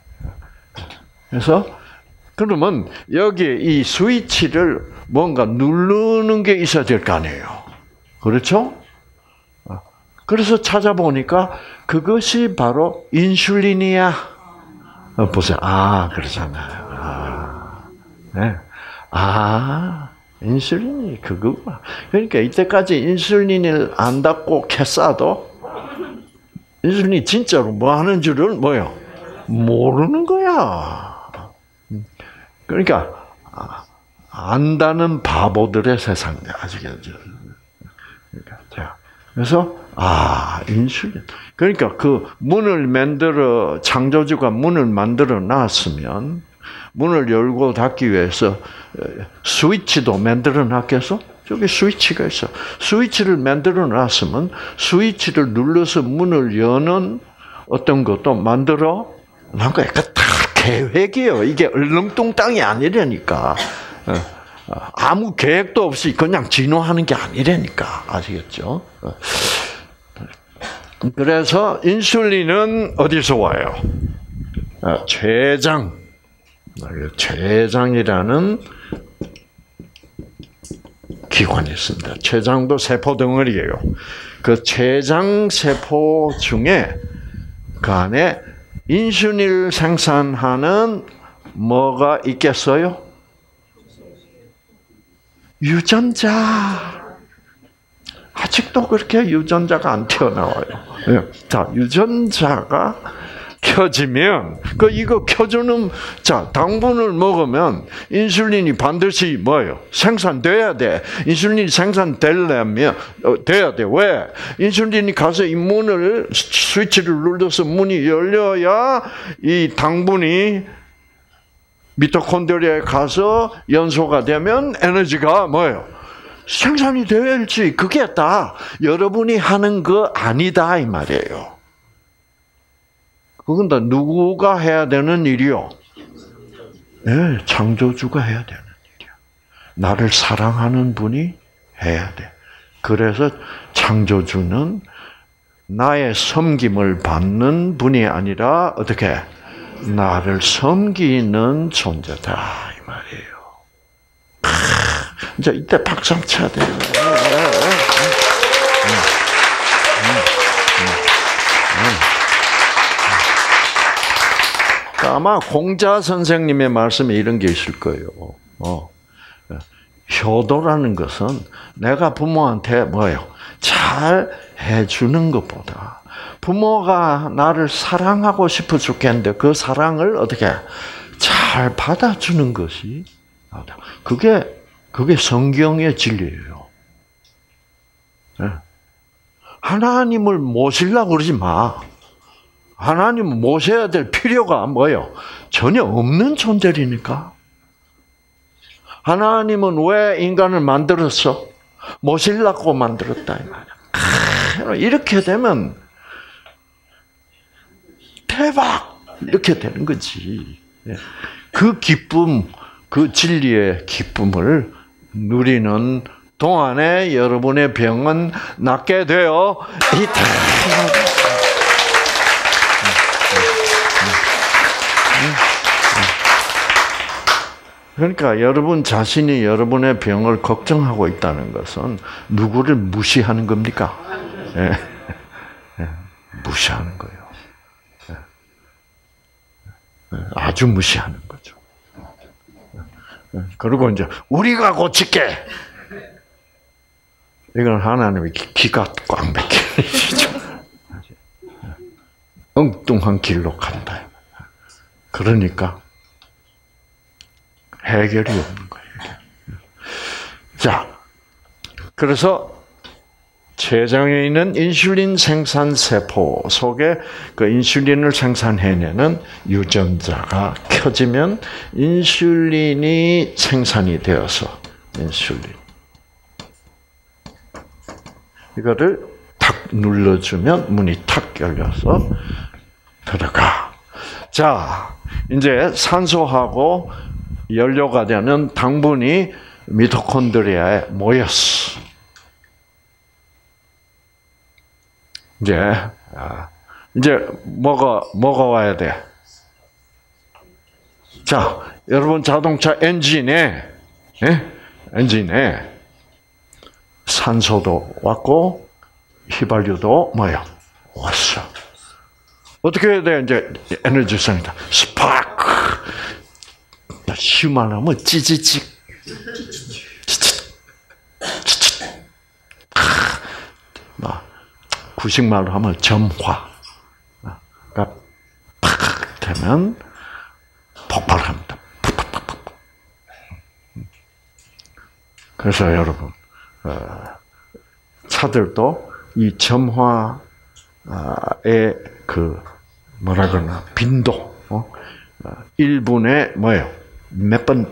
Speaker 1: 그래서 그러면 여기 이 스위치를 뭔가 누르는 게 있어야 될 거 아니에요. 그렇죠? 그래서 찾아보니까 그것이 바로 인슐린이야. 어, 보세요. 아, 그러잖아요. 아, 네. 아, 인슐린이 그거구나. 그러니까 이때까지 인슐린을 안 닫고 캐싸도 인슐린이 진짜로 뭐 하는 줄을 뭐요? 모르는 거야. 그러니까 안다는 바보들의 세상 아시겠죠? 그러니까 자, 그래서 아 인슐린. 그러니까 그 문을 만들어 창조주가 문을 만들어 놨으면 문을 열고 닫기 위해서 스위치도 만들어 놨겠어? 저기 스위치가 있어. 스위치를 만들어 놨으면 스위치를 눌러서 문을 여는 어떤 것도 만들어 난 거야. 그다 계획이에요. 이게 얼렁뚱땅이 아니라니까. 어, 아무 계획도 없이 그냥 진화하는 게 아니라니까. 아시겠죠? 어. 그래서 인슐린은 어디서 와요? 어, 췌장. 췌장이라는 기관이 있습니다. 췌장도 세포 덩어리예요. 그 췌장 세포 중에 그 안에 인슐린을 생산하는 뭐가 있겠어요? 유전자. 아직도 그렇게 유전자가 안 튀어나와요. 예. 자, 유전자가 켜지면 그 이거 켜주는 자 당분을 먹으면 인슐린이 반드시 뭐예요? 생산돼야 돼. 인슐린이 생산되려면 어, 돼야 돼. 왜? 인슐린이 가서 이 문을 스위치를 눌러서 문이 열려야 이 당분이 미토콘드리아에 가서 연소가 되면 에너지가 뭐예요? 생산이 되야지 그게 다 여러분이 하는 거 아니다 이 말이에요. 그건 다 누구가 해야 되는 일이요? 네, 창조주가 해야 되는 일이야. 나를 사랑하는 분이 해야 돼. 그래서 창조주는 나의 섬김을 받는 분이 아니라 어떻게 나를 섬기는 존재다 이 말이에요. 이제 이때 박수 쳐야 돼요. 아마 공자 선생님의 말씀에 이런 게 있을 거예요. 어. 효도라는 것은 내가 부모한테 뭐예요? 잘 해주는 것보다 부모가 나를 사랑하고 싶어 죽겠는데 그 사랑을 어떻게 잘 받아주는 것이 그게 그게 성경의 진리예요. 네. 하나님을 모시려고 그러지 마. 하나님 모셔야 될 필요가 뭐예요? 전혀 없는 존재이니까. 하나님은 왜 인간을 만들었어? 모시려고 만들었다 이 말이야. 이렇게 되면 대박 이렇게 되는 거지. 예. 그 기쁨, 그 진리의 기쁨을 누리는 동안에 여러분의 병은 낫게 되어 있다. 그러니까 여러분 자신이 여러분의 병을 걱정하고 있다는 것은 누구를 무시하는 겁니까? 네. 네. 무시하는 거예요. 네. 아주 무시하는 거죠. 그리고 이제 우리가 고칠게. 이건 하나님의 기가 꽉 막히죠. 엉뚱한 길로 간다. 그러니까 해결이 없는 거예요. 자, 그래서 췌장에 있는 인슐린 생산 세포 속에 그 인슐린을 생산해내는 유전자가 켜지면 인슐린이 생산이 되어서 인슐린 이거를 탁 눌러주면 문이 탁 열려서 들어가. 자, 이제 산소하고 연료가 되는 당분이 미토콘드리아에 모였어. 이제 아, 이제 뭐가 뭐가 와야 돼? 자, 여러분 자동차 엔진에 예? 엔진에 산소도 왔고 휘발유도 뭐요? 왔어. 어떻게 해야 돼? 이제 에너지성이다. 스파 말 하면 찌찌찌. 막 구식말로 하면 점화. 그러니까 팍 되면 폭발합니다. 그래서 여러분 어, 차들도 이 점화의 그 뭐라 그러나 빈도 1분에 어? 뭐예요? 몇 번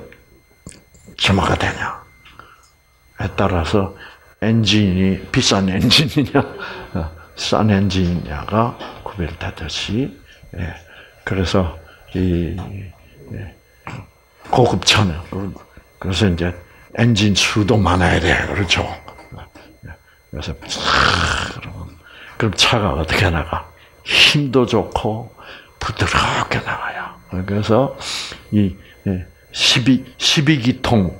Speaker 1: 점화가 되냐에 따라서 엔진이 비싼 엔진이냐 어, 싼 엔진이냐가 구별되듯이 예. 그래서 이 예. 고급차는 그래서 이제 엔진 수도 많아야 돼 그렇죠. 예. 그래서 그러면 그럼 차가 어떻게 나가? 힘도 좋고 부드럽게 나가요. 그래서 이 12, 12기통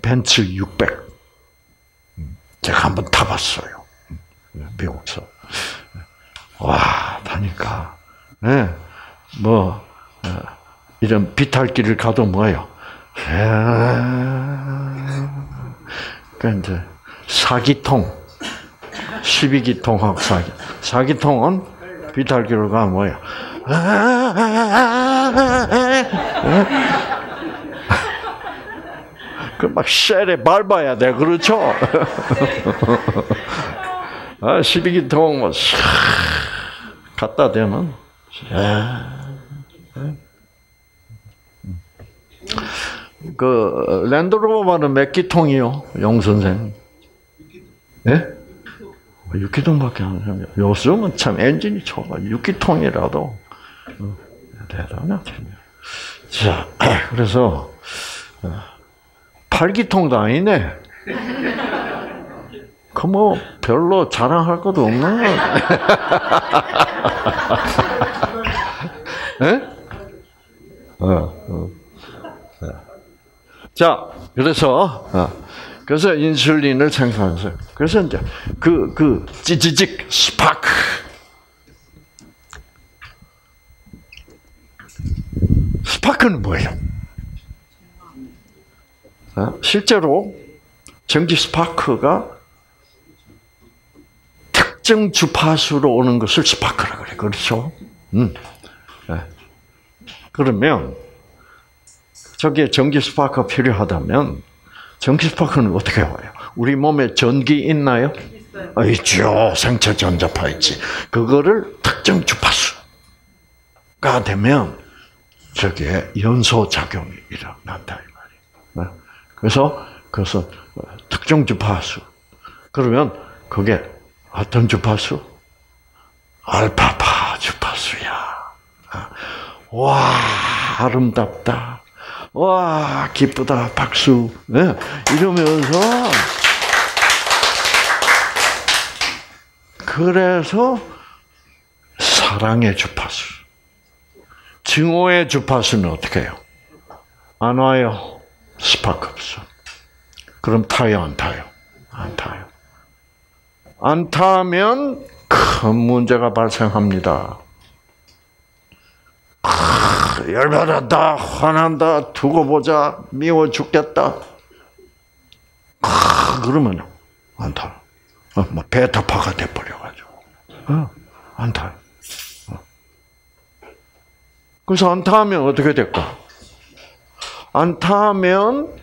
Speaker 1: 벤츠 600 제가 한번 타봤어요. 미국서. 와, 타니까, 네, 뭐, 어, 이런 비탈길을 가도 뭐예요? 그 이제, 사기통, 12기통하고 사기. 사기통은 비탈길을 가면 뭐예요? 그막 쉘에 밟아야 돼, 그렇죠? 아, 12기 통 뭐 갖다 대면 그 랜드로버는 몇 기통이요, 용 선생? 예? 6기통밖에 안 해요. 요즘은 참 엔진이 좋아. 6기통이라도 어, 대단하죠. 자, 그래서 어, 팔기통도 아니네. 그 뭐 별로 자랑할 것도 없네. 예? 어, 어. 자, 그래서 어, 그래서 인슐린을 생산해서 그래서 이제 그그 찌찌직 스파크 스파크는 뭐예요? 어? 실제로 전기 스파크가 특정 주파수로 오는 것을 스파크라 그래. 그렇죠? 음. 네. 그러면 저기에 전기 스파크가 필요하다면 전기 스파크는 어떻게 와요? 우리 몸에 전기 있나요? 있어요. 어, 있죠. 생체 전자파 있지. 그거를 특정 주파수가 되면 저기에 연소 작용이 일어난다 이 말이에요. 네. 그래서 그래서 특정 주파수. 그러면 그게 어떤 주파수? 알파파 주파수야. 와 아름답다. 와 기쁘다 박수. 네, 이러면서 그래서 사랑의 주파수. 증오의 주파수는 어떻게 해요? 안 와요. 스파크 없어. 그럼 타요, 안 타요? 안 타요. 안 타면 큰 문제가 발생합니다. 열받았다, 화난다, 두고 보자, 미워 죽겠다. 아, 그러면 안 타. 어, 뭐 베타파가 돼버려가지고. 어, 안. 어. 그래서 안 타면 어떻게 될까? 안 타면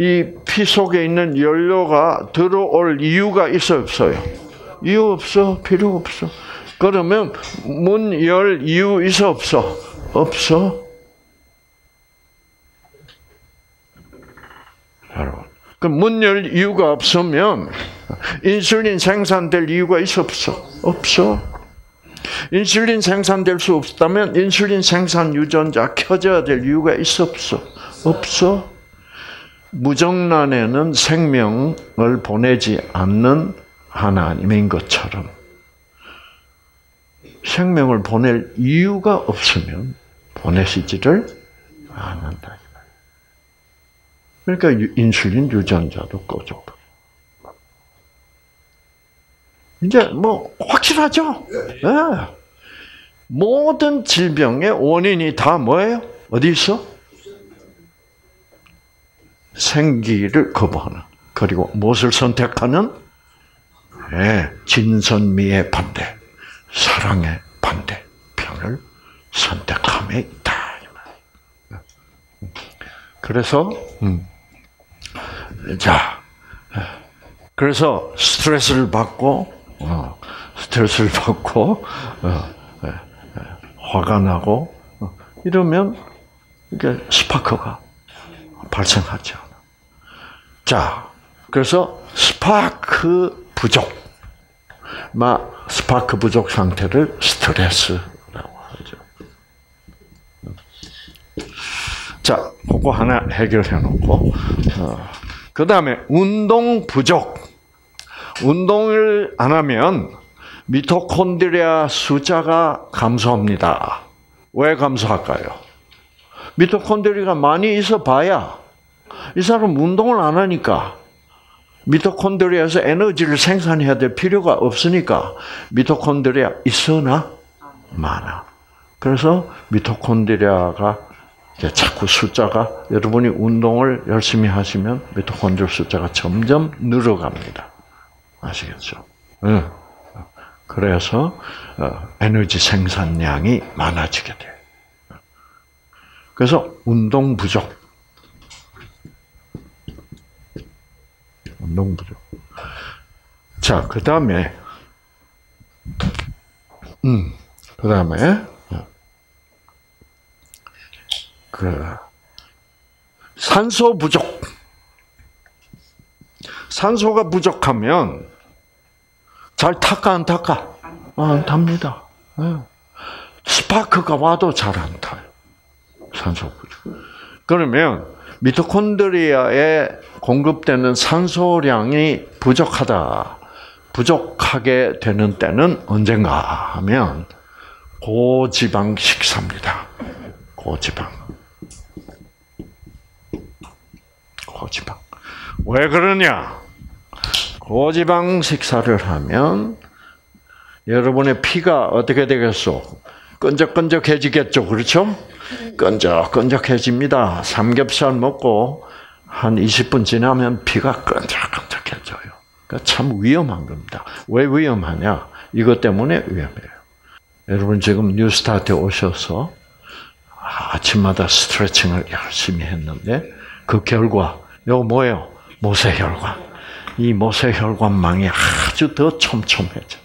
Speaker 1: 이 피 속에 있는 연료가 들어올 이유가 있어 없어요? 이유 없어. 필요 없어. 그러면 문 열 이유 있어 없어? 없어. 여러분. 그문 열 이유가 없으면 인슐린 생산될 이유가 있어 없어? 없어. 인슐린 생산될 수 없다면 인슐린 생산 유전자 켜져야 될 이유가 있어 없어? 없어. 무정란에는 생명을 보내지 않는 하나님인 것처럼 생명을 보낼 이유가 없으면 보내시지를 않는다. 그러니까 인슐린 유전자도 꺼져. 이제 뭐 확실하죠? 네. 모든 질병의 원인이 다 뭐예요? 어디 있어? 생기를 거부하는. 그리고 무엇을 선택하는? 네, 진선미의 반대, 사랑의 반대 편을 선택함에 있다. 그래서 음. 자, 그래서 스트레스를 받고 어, 스트레스를 받고 어, 예, 예, 화가 나고 어, 이러면 이게 스파크가 발생하죠. 자, 그래서 스파크 부족, 마 스파크 부족 상태를 스트레스라고 하죠. 자, 그거 하나 해결해 놓고, 어, 그 다음에 운동 부족. 운동을 안 하면 미토콘드리아 숫자가 감소합니다. 왜 감소할까요? 미토콘드리아가 많이 있어 봐야 이 사람 운동을 안 하니까 미토콘드리아에서 에너지를 생산해야 될 필요가 없으니까 미토콘드리아 있으나 많아. 그래서 미토콘드리아가 자꾸 숫자가 여러분이 운동을 열심히 하시면 미토콘드리아 숫자가 점점 늘어갑니다. 아시겠죠? 네. 그래서 어, 에너지 생산량이 많아지게 돼요. 그래서 운동 부족. 운동 부족. 자, 그 다음에, 음, 그 다음에, 그 산소 부족. 산소가 부족하면 잘 탈까 안 탈까? 안 탑니다. 네. 스파크가 와도 잘 안 타요. 산소 부족. 그러면 미토콘드리아에 공급되는 산소량이 부족하다. 부족하게 되는 때는 언젠가 하면 고지방 식사입니다. 고지방. 고지방. 왜 그러냐? 고지방 식사를 하면 여러분의 피가 어떻게 되겠소? 끈적끈적해지겠죠, 그렇죠? 끈적끈적해집니다. 삼겹살 먹고 한 20분 지나면 피가 끈적끈적해져요. 그러니까 참 위험한 겁니다. 왜 위험하냐? 이것 때문에 위험해요. 여러분 지금 뉴스타트에 오셔서 아침마다 스트레칭을 열심히 했는데 그 결과 이거 뭐예요? 모세혈관. 이 모세혈관망이 아주 더 촘촘해져.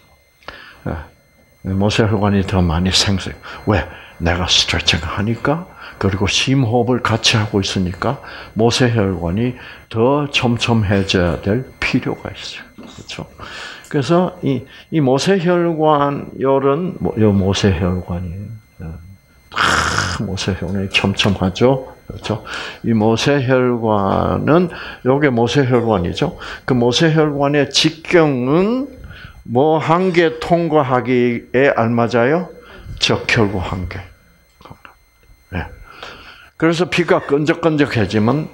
Speaker 1: 예. 모세혈관이 더 많이 생성. 왜? 내가 스트레칭 하니까 그리고 심호흡을 같이 하고 있으니까 모세혈관이 더 촘촘해져야 될 필요가 있어요. 그렇죠? 그래서 이, 이 모세혈관 열은 요 모세혈관이에요. 아, 모세혈관이 촘촘하죠. 그렇죠? 이 모세혈관은 요게 모세혈관이죠. 그 모세혈관의 직경은 뭐 한 개 통과하기에 알맞아요? 적혈구 한 개. 네. 그래서 피가 끈적끈적해지면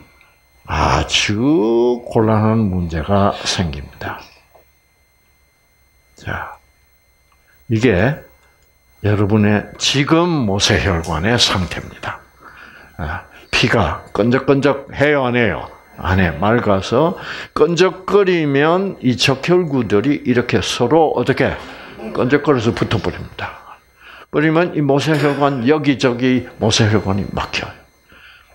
Speaker 1: 아주 곤란한 문제가 생깁니다. 자, 이게 여러분의 지금 모세혈관의 상태입니다. 아, 피가 끈적끈적해요, 안 해요? 안 해. 맑아서 끈적거리면 이 적혈구들이 이렇게 서로 어떻게 끈적거려서 붙어버립니다. 버리면 이 모세혈관 여기저기 모세혈관이 막혀요.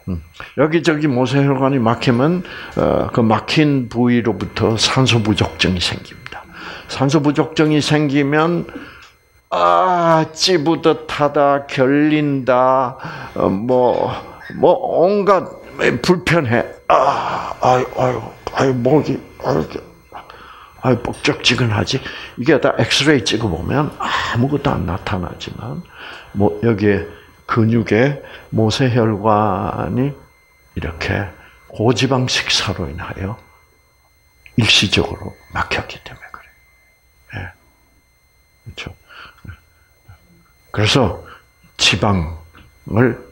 Speaker 1: 음, 여기저기 모세혈관이 막히면 어, 그 막힌 부위로부터 산소 부족증이 생깁니다. 산소 부족증이 생기면 아 찌부듯하다, 결린다, 어, 뭐 뭐 온갖 불편해. 아, 아유, 아유, 아유 목이, 아유, 아유 뻑적지근하지. 이게 다 엑스레이 찍어 보면 아무것도 안 나타나지만 뭐 여기에 근육에 모세혈관이 이렇게 고지방 식사로 인하여 일시적으로 막혔기 때문에 그래요. 네. 그렇죠. 그래서 지방을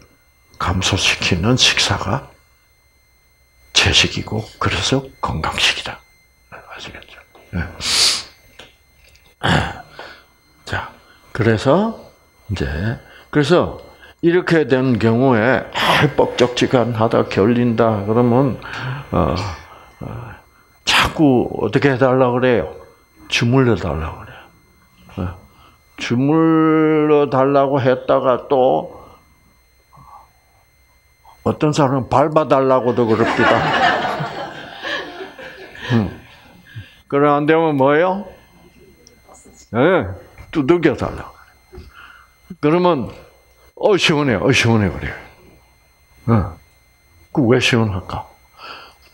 Speaker 1: 감소시키는 식사가 채식이고 그래서 건강식이다. 아시겠죠? 네. 자, 그래서 이제 그래서 이렇게 된 경우에 아, 뻑적지근하다 결린다 그러면 어, 어, 자꾸 어떻게 해달라 그래요? 주물러 달라 그래요. 어, 주물러 달라고 했다가 또 어떤 사람은 밟아달라고도 그럽니다. 음. 그래 안 되면 뭐예요? 네, 두들겨 달라. 그러면 어 시원해, 어 시원해 그래. 어. 그왜 시원할까?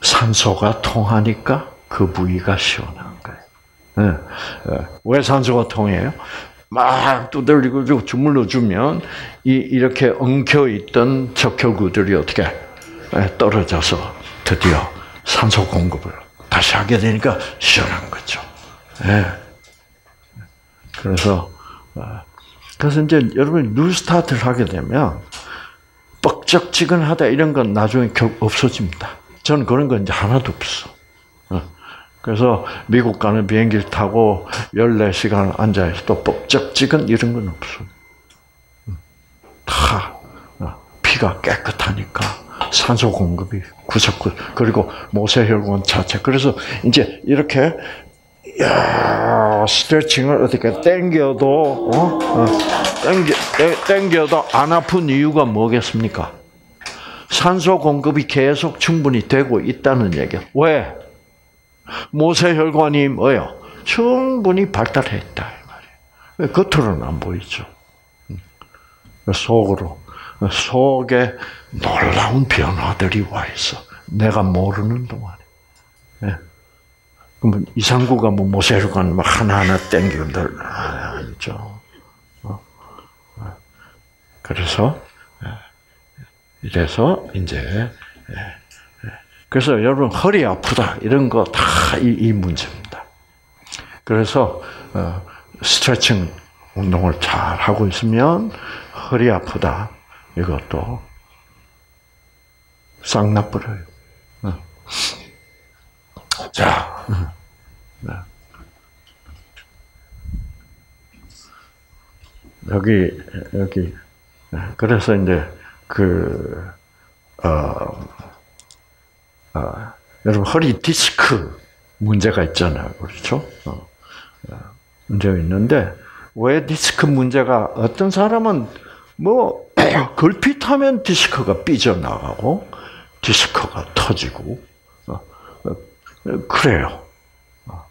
Speaker 1: 산소가 통하니까 그 부위가 시원한 거예요. 네. 왜 산소가 통해요? 막 두들리고 주물러 주면 이 이렇게 엉켜 있던 적혈구들이 어떻게 떨어져서 드디어 산소 공급을 다시 하게 되니까 시원한 거죠. 예. 그래서 어, 그래서 이제 여러분 뉴스타트를 하게 되면 뻑적지근하다 이런 건 나중에 없어집니다. 저는 그런 건 이제 하나도 없어. 그래서 미국 가는 비행기를 타고 14시간 앉아있어도 뻑적지근 이런 건 없어. 다 어, 피가 깨끗하니까 산소 공급이 구석구 그리고 모세혈관 자체. 그래서 이제 이렇게 야 스트레칭을 어떻게 땡겨도 어? 어, 땡겨 땡겨도 안 아픈 이유가 뭐겠습니까? 산소 공급이 계속 충분히 되고 있다는 얘기야. 왜? 모세혈관이 뭐요? 충분히 발달했다. 겉으로는 안 보이죠. 음. 속으로, 속에 놀라운 변화들이 와 있어. 내가 모르는 동안에. 네. 그러면 이상구가 뭐 모세혈관 막 하나하나 땡기는들 아니죠. 어? 어? 그래서 이래서 이제 그래서 여러분 허리 아프다 이런 거 다 이 문제입니다. 그래서 어, 스트레칭 운동을 잘 하고 있으면 허리 아프다 이것도 싹 나버려요. 어. 자, 음. 네. 여기 여기 네. 그래서 이제 그 어. 아, 여러분 허리 디스크 문제가 있잖아요, 그렇죠? 어, 어, 문제가 있는데 왜 디스크 문제가 어떤 사람은 뭐 걸핏하면 디스크가 삐져 나가고 디스크가 터지고 어, 어 그래요. 어.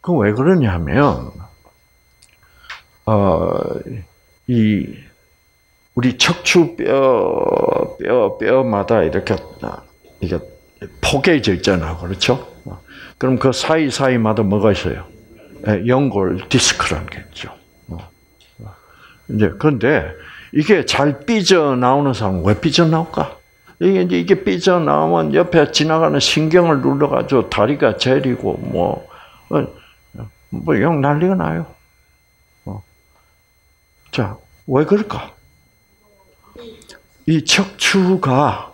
Speaker 1: 그왜 그러냐면 어 이 우리 척추뼈 뼈 뼈마다 이렇게 이게 포개져 있잖아, 그렇죠? 그럼 그 사이 사이마다 뭐가 있어요? 예, 연골 디스크라는 게 있죠. 어. 이제 그런데 이게 잘 삐져 나오는 사람 왜 삐져 나올까? 이게 이제 이게 삐져 나오면 옆에 지나가는 신경을 눌러가지고 다리가 저리고 뭐, 어, 뭐영 난리가 나요. 어. 자, 왜 그럴까? 이 척추가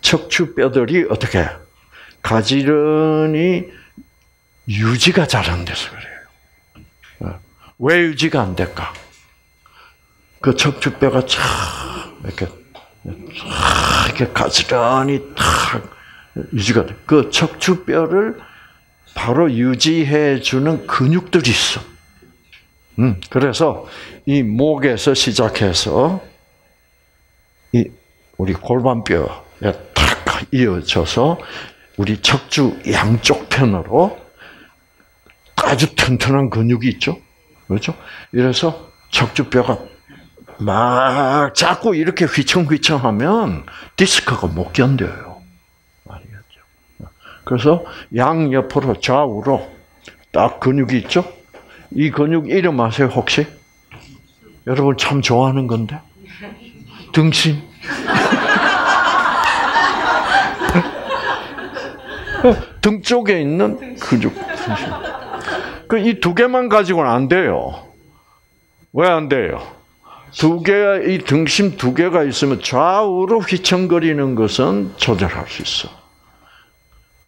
Speaker 1: 척추뼈들이 어떻게 가지런히 유지가 잘 안 돼서 그래요. 어. 왜 유지가 안 될까? 그 척추뼈가 참 이렇게 이렇게 가지런히 탁 유지가 돼. 그 척추뼈를 바로 유지해 주는 근육들이 있어. 음, 그래서 이 목에서 시작해서 이 우리 골반뼈에 탁 이어져서 우리 척추 양쪽 편으로 아주 튼튼한 근육이 있죠. 그렇죠? 이래서 척추뼈가 막 자꾸 이렇게 휘청휘청하면 디스크가 못 견뎌요. 알겠죠? 그래서 양 옆으로 좌우로 딱 근육이 있죠? 이 근육 이름 아세요, 혹시? 여러분 참 좋아하는 건데? 등심. 등 쪽에 있는 근육. 등심. 그이 두 개만 가지고는 안 돼요. 왜 안 돼요? 두 개가 이 등심 두 개가 있으면 좌우로 휘청거리는 것은 조절할 수 있어.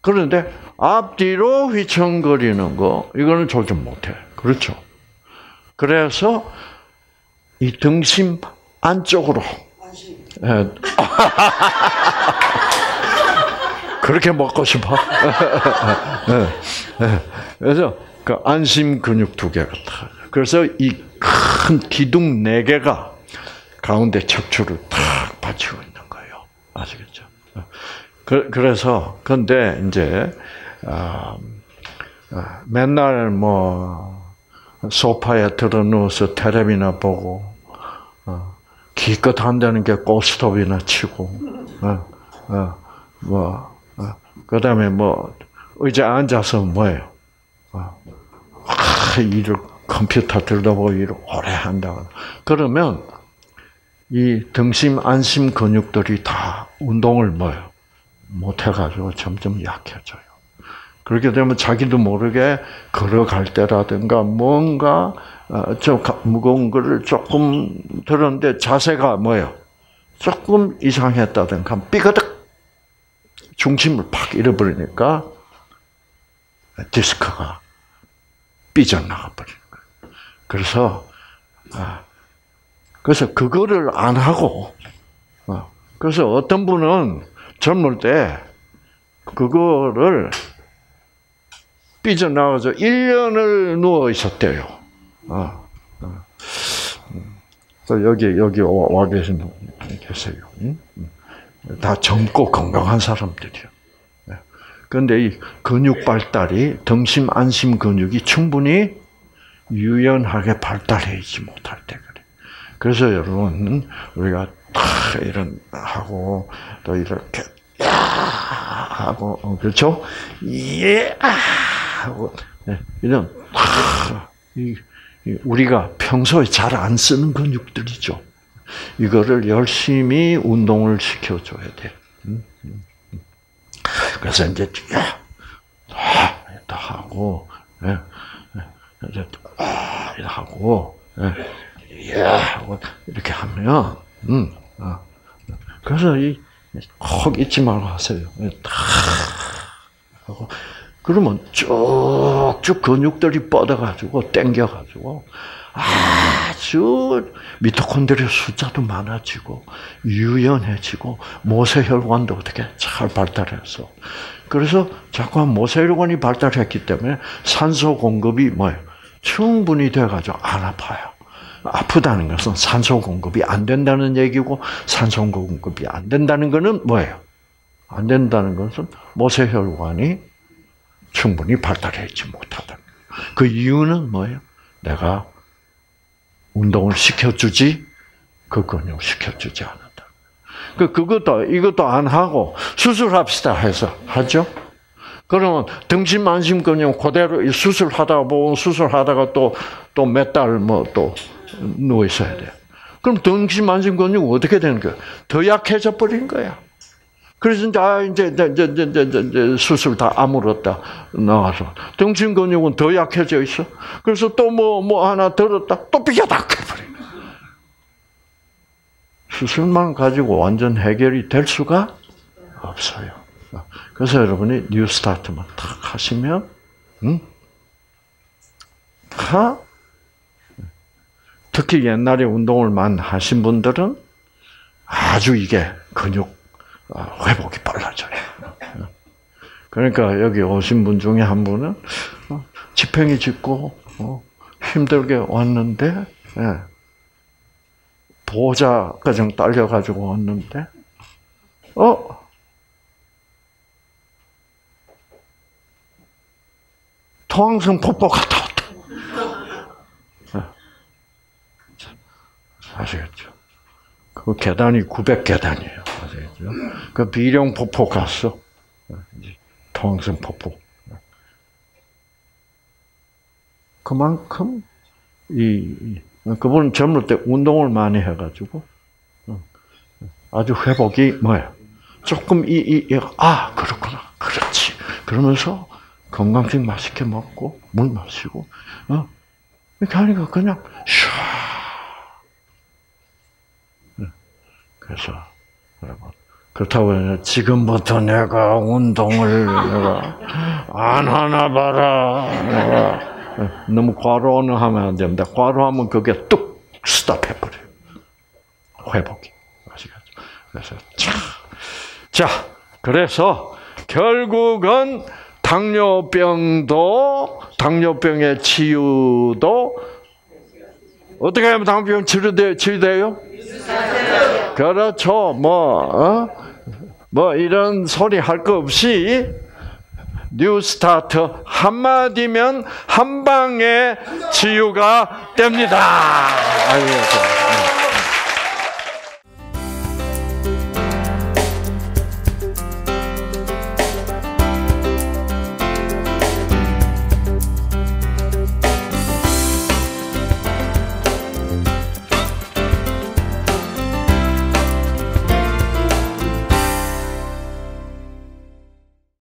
Speaker 1: 그런데 앞뒤로 휘청거리는 거 이거는 조절 못 해. 그렇죠? 그래서 이 등심 안쪽으로 예. 그렇게 먹고 싶어. 예. 예. 그래서 그 안심 근육 두 개가 다. 그래서 이 큰 기둥 네 개가 가운데 척추를 탁 받치고 있는 거예요. 아시겠죠? 그, 래서 근데 이제 아, 아, 맨날 뭐 소파에 들어 누워서 테레비나 보고 어, 기껏 한다는 게 고스톱이나 치고 어, 어, 뭐 어, 그 다음에 뭐 의자 앉아서 뭐예요? 어, 아, 일을 컴퓨터 들다보고 일을 오래 한다. 그러면 이 등심, 안심 근육들이 다 운동을 뭐요? 못 해가지고 점점 약해져요. 그렇게 되면 자기도 모르게 걸어갈 때라든가 뭔가 어, 좀 무거운 거를 조금 들었는데 자세가 뭐예요? 조금 이상했다든가 삐그덕 중심을 팍 잃어버리니까 디스크가 삐져나가 버리는 거예요. 그래서 아, 그래서 그거를 안 하고 어, 그래서 어떤 분은 젊을 때 그거를 삐져나와서 1년을 누워 있었대요. 어, 어. 여기 여기 와 계신 분 계세요. 다 젊고 건강한 사람들이요. 그런데 이 근육 발달이 등심 안심 근육이 충분히 유연하게 발달해 있지 못할 때 그래. 그래서 여러분 우리가 다 이런 하고 또 이렇게 야 하고 어, 그렇죠? 예 하고 네, 이런 이, 우리가 평소에 잘 안 쓰는 근육들이죠. 이거를 열심히 운동을 시켜줘야 돼. 음, 음, 음. 그래서 이제 야, 다 하고, 예, 이제 하고, 예, 하고 이렇게 하면, 음, 어. 그래서 이콕 잊지 말고 하세요. 다 하고 그러면 쭉쭉 근육들이 뻗어가지고 당겨가지고 아주 미토콘드리아 숫자도 많아지고 유연해지고 모세혈관도 어떻게 잘 발달해서 그래서 자꾸 모세혈관이 발달했기 때문에 산소 공급이 뭐예요? 충분히 돼가지고 안 아파요. 아프다는 것은 산소 공급이 안 된다는 얘기고 산소 공급이 안 된다는 것은 뭐예요? 안 된다는 것은 모세혈관이 충분히 발달하지 못하다. 그 이유는 뭐예요? 내가 운동을 시켜주지, 그 근육 시켜주지 않았다. 그, 그것도, 이것도 안 하고 수술합시다 해서 하죠? 그러면 등심, 만심 근육 그대로 수술하다가 보고 수술하다가 또, 또 몇 달 뭐 또 누워 있어야 돼. 그럼 등심, 만심 근육 어떻게 되는 거야? 더 약해져 버린 거야. 그래서 이제, 아, 이제, 이제, 이제, 이제, 이제, 수술 다 아물었다. 나와서. 등심 근육은 더 약해져 있어. 그래서 또 뭐, 뭐 하나 들었다. 또 삐져닥 해버려. 수술만 가지고 완전 해결이 될 수가 없어요. 그래서 여러분이 New Start만 탁 하시면, 음? 다 특히 옛날에 운동을 많이 하신 분들은 아주 이게 근육 어, 회복이 빨라져요. 그러니까 여기 오신 분 중에 한 분은 어, 지팽이 짚고 힘들게 왔는데 예. 보호자가정 딸려가지고 왔는데 어 토항성 폭포 갔다 왔다. 아시겠죠? 그 계단이 900계단이에요. 아시겠죠? 그 비룡 폭포 갔어. 토항성 폭포. 그만큼 이 그분은 젊을 때 운동을 많이 해가지고 아주 회복이 뭐야? 조금 이이아 그렇구나, 그렇지. 그러면서 건강식 맛있게 먹고 물 마시고 어 이렇게 하니까 그냥 샤. 네. 그래서 여러분 그렇다고 지금부터 내가 운동을 내가 안 하나 봐라. 너무 과로하면 안 됩니다. 과로하면 그게 뚝 스탑해버려요. 회복이. 아시겠죠? 그래서 자, 자, 그래서 결국은 당뇨병도 당뇨병의 치유도 어떻게 하면 당뇨병 치료돼 치유돼요? 그렇죠. 뭐, 어? 뭐 이런 소리 할 거 없이 New Start 한마디면 한 방에 치유가 됩니다. 알겠죠?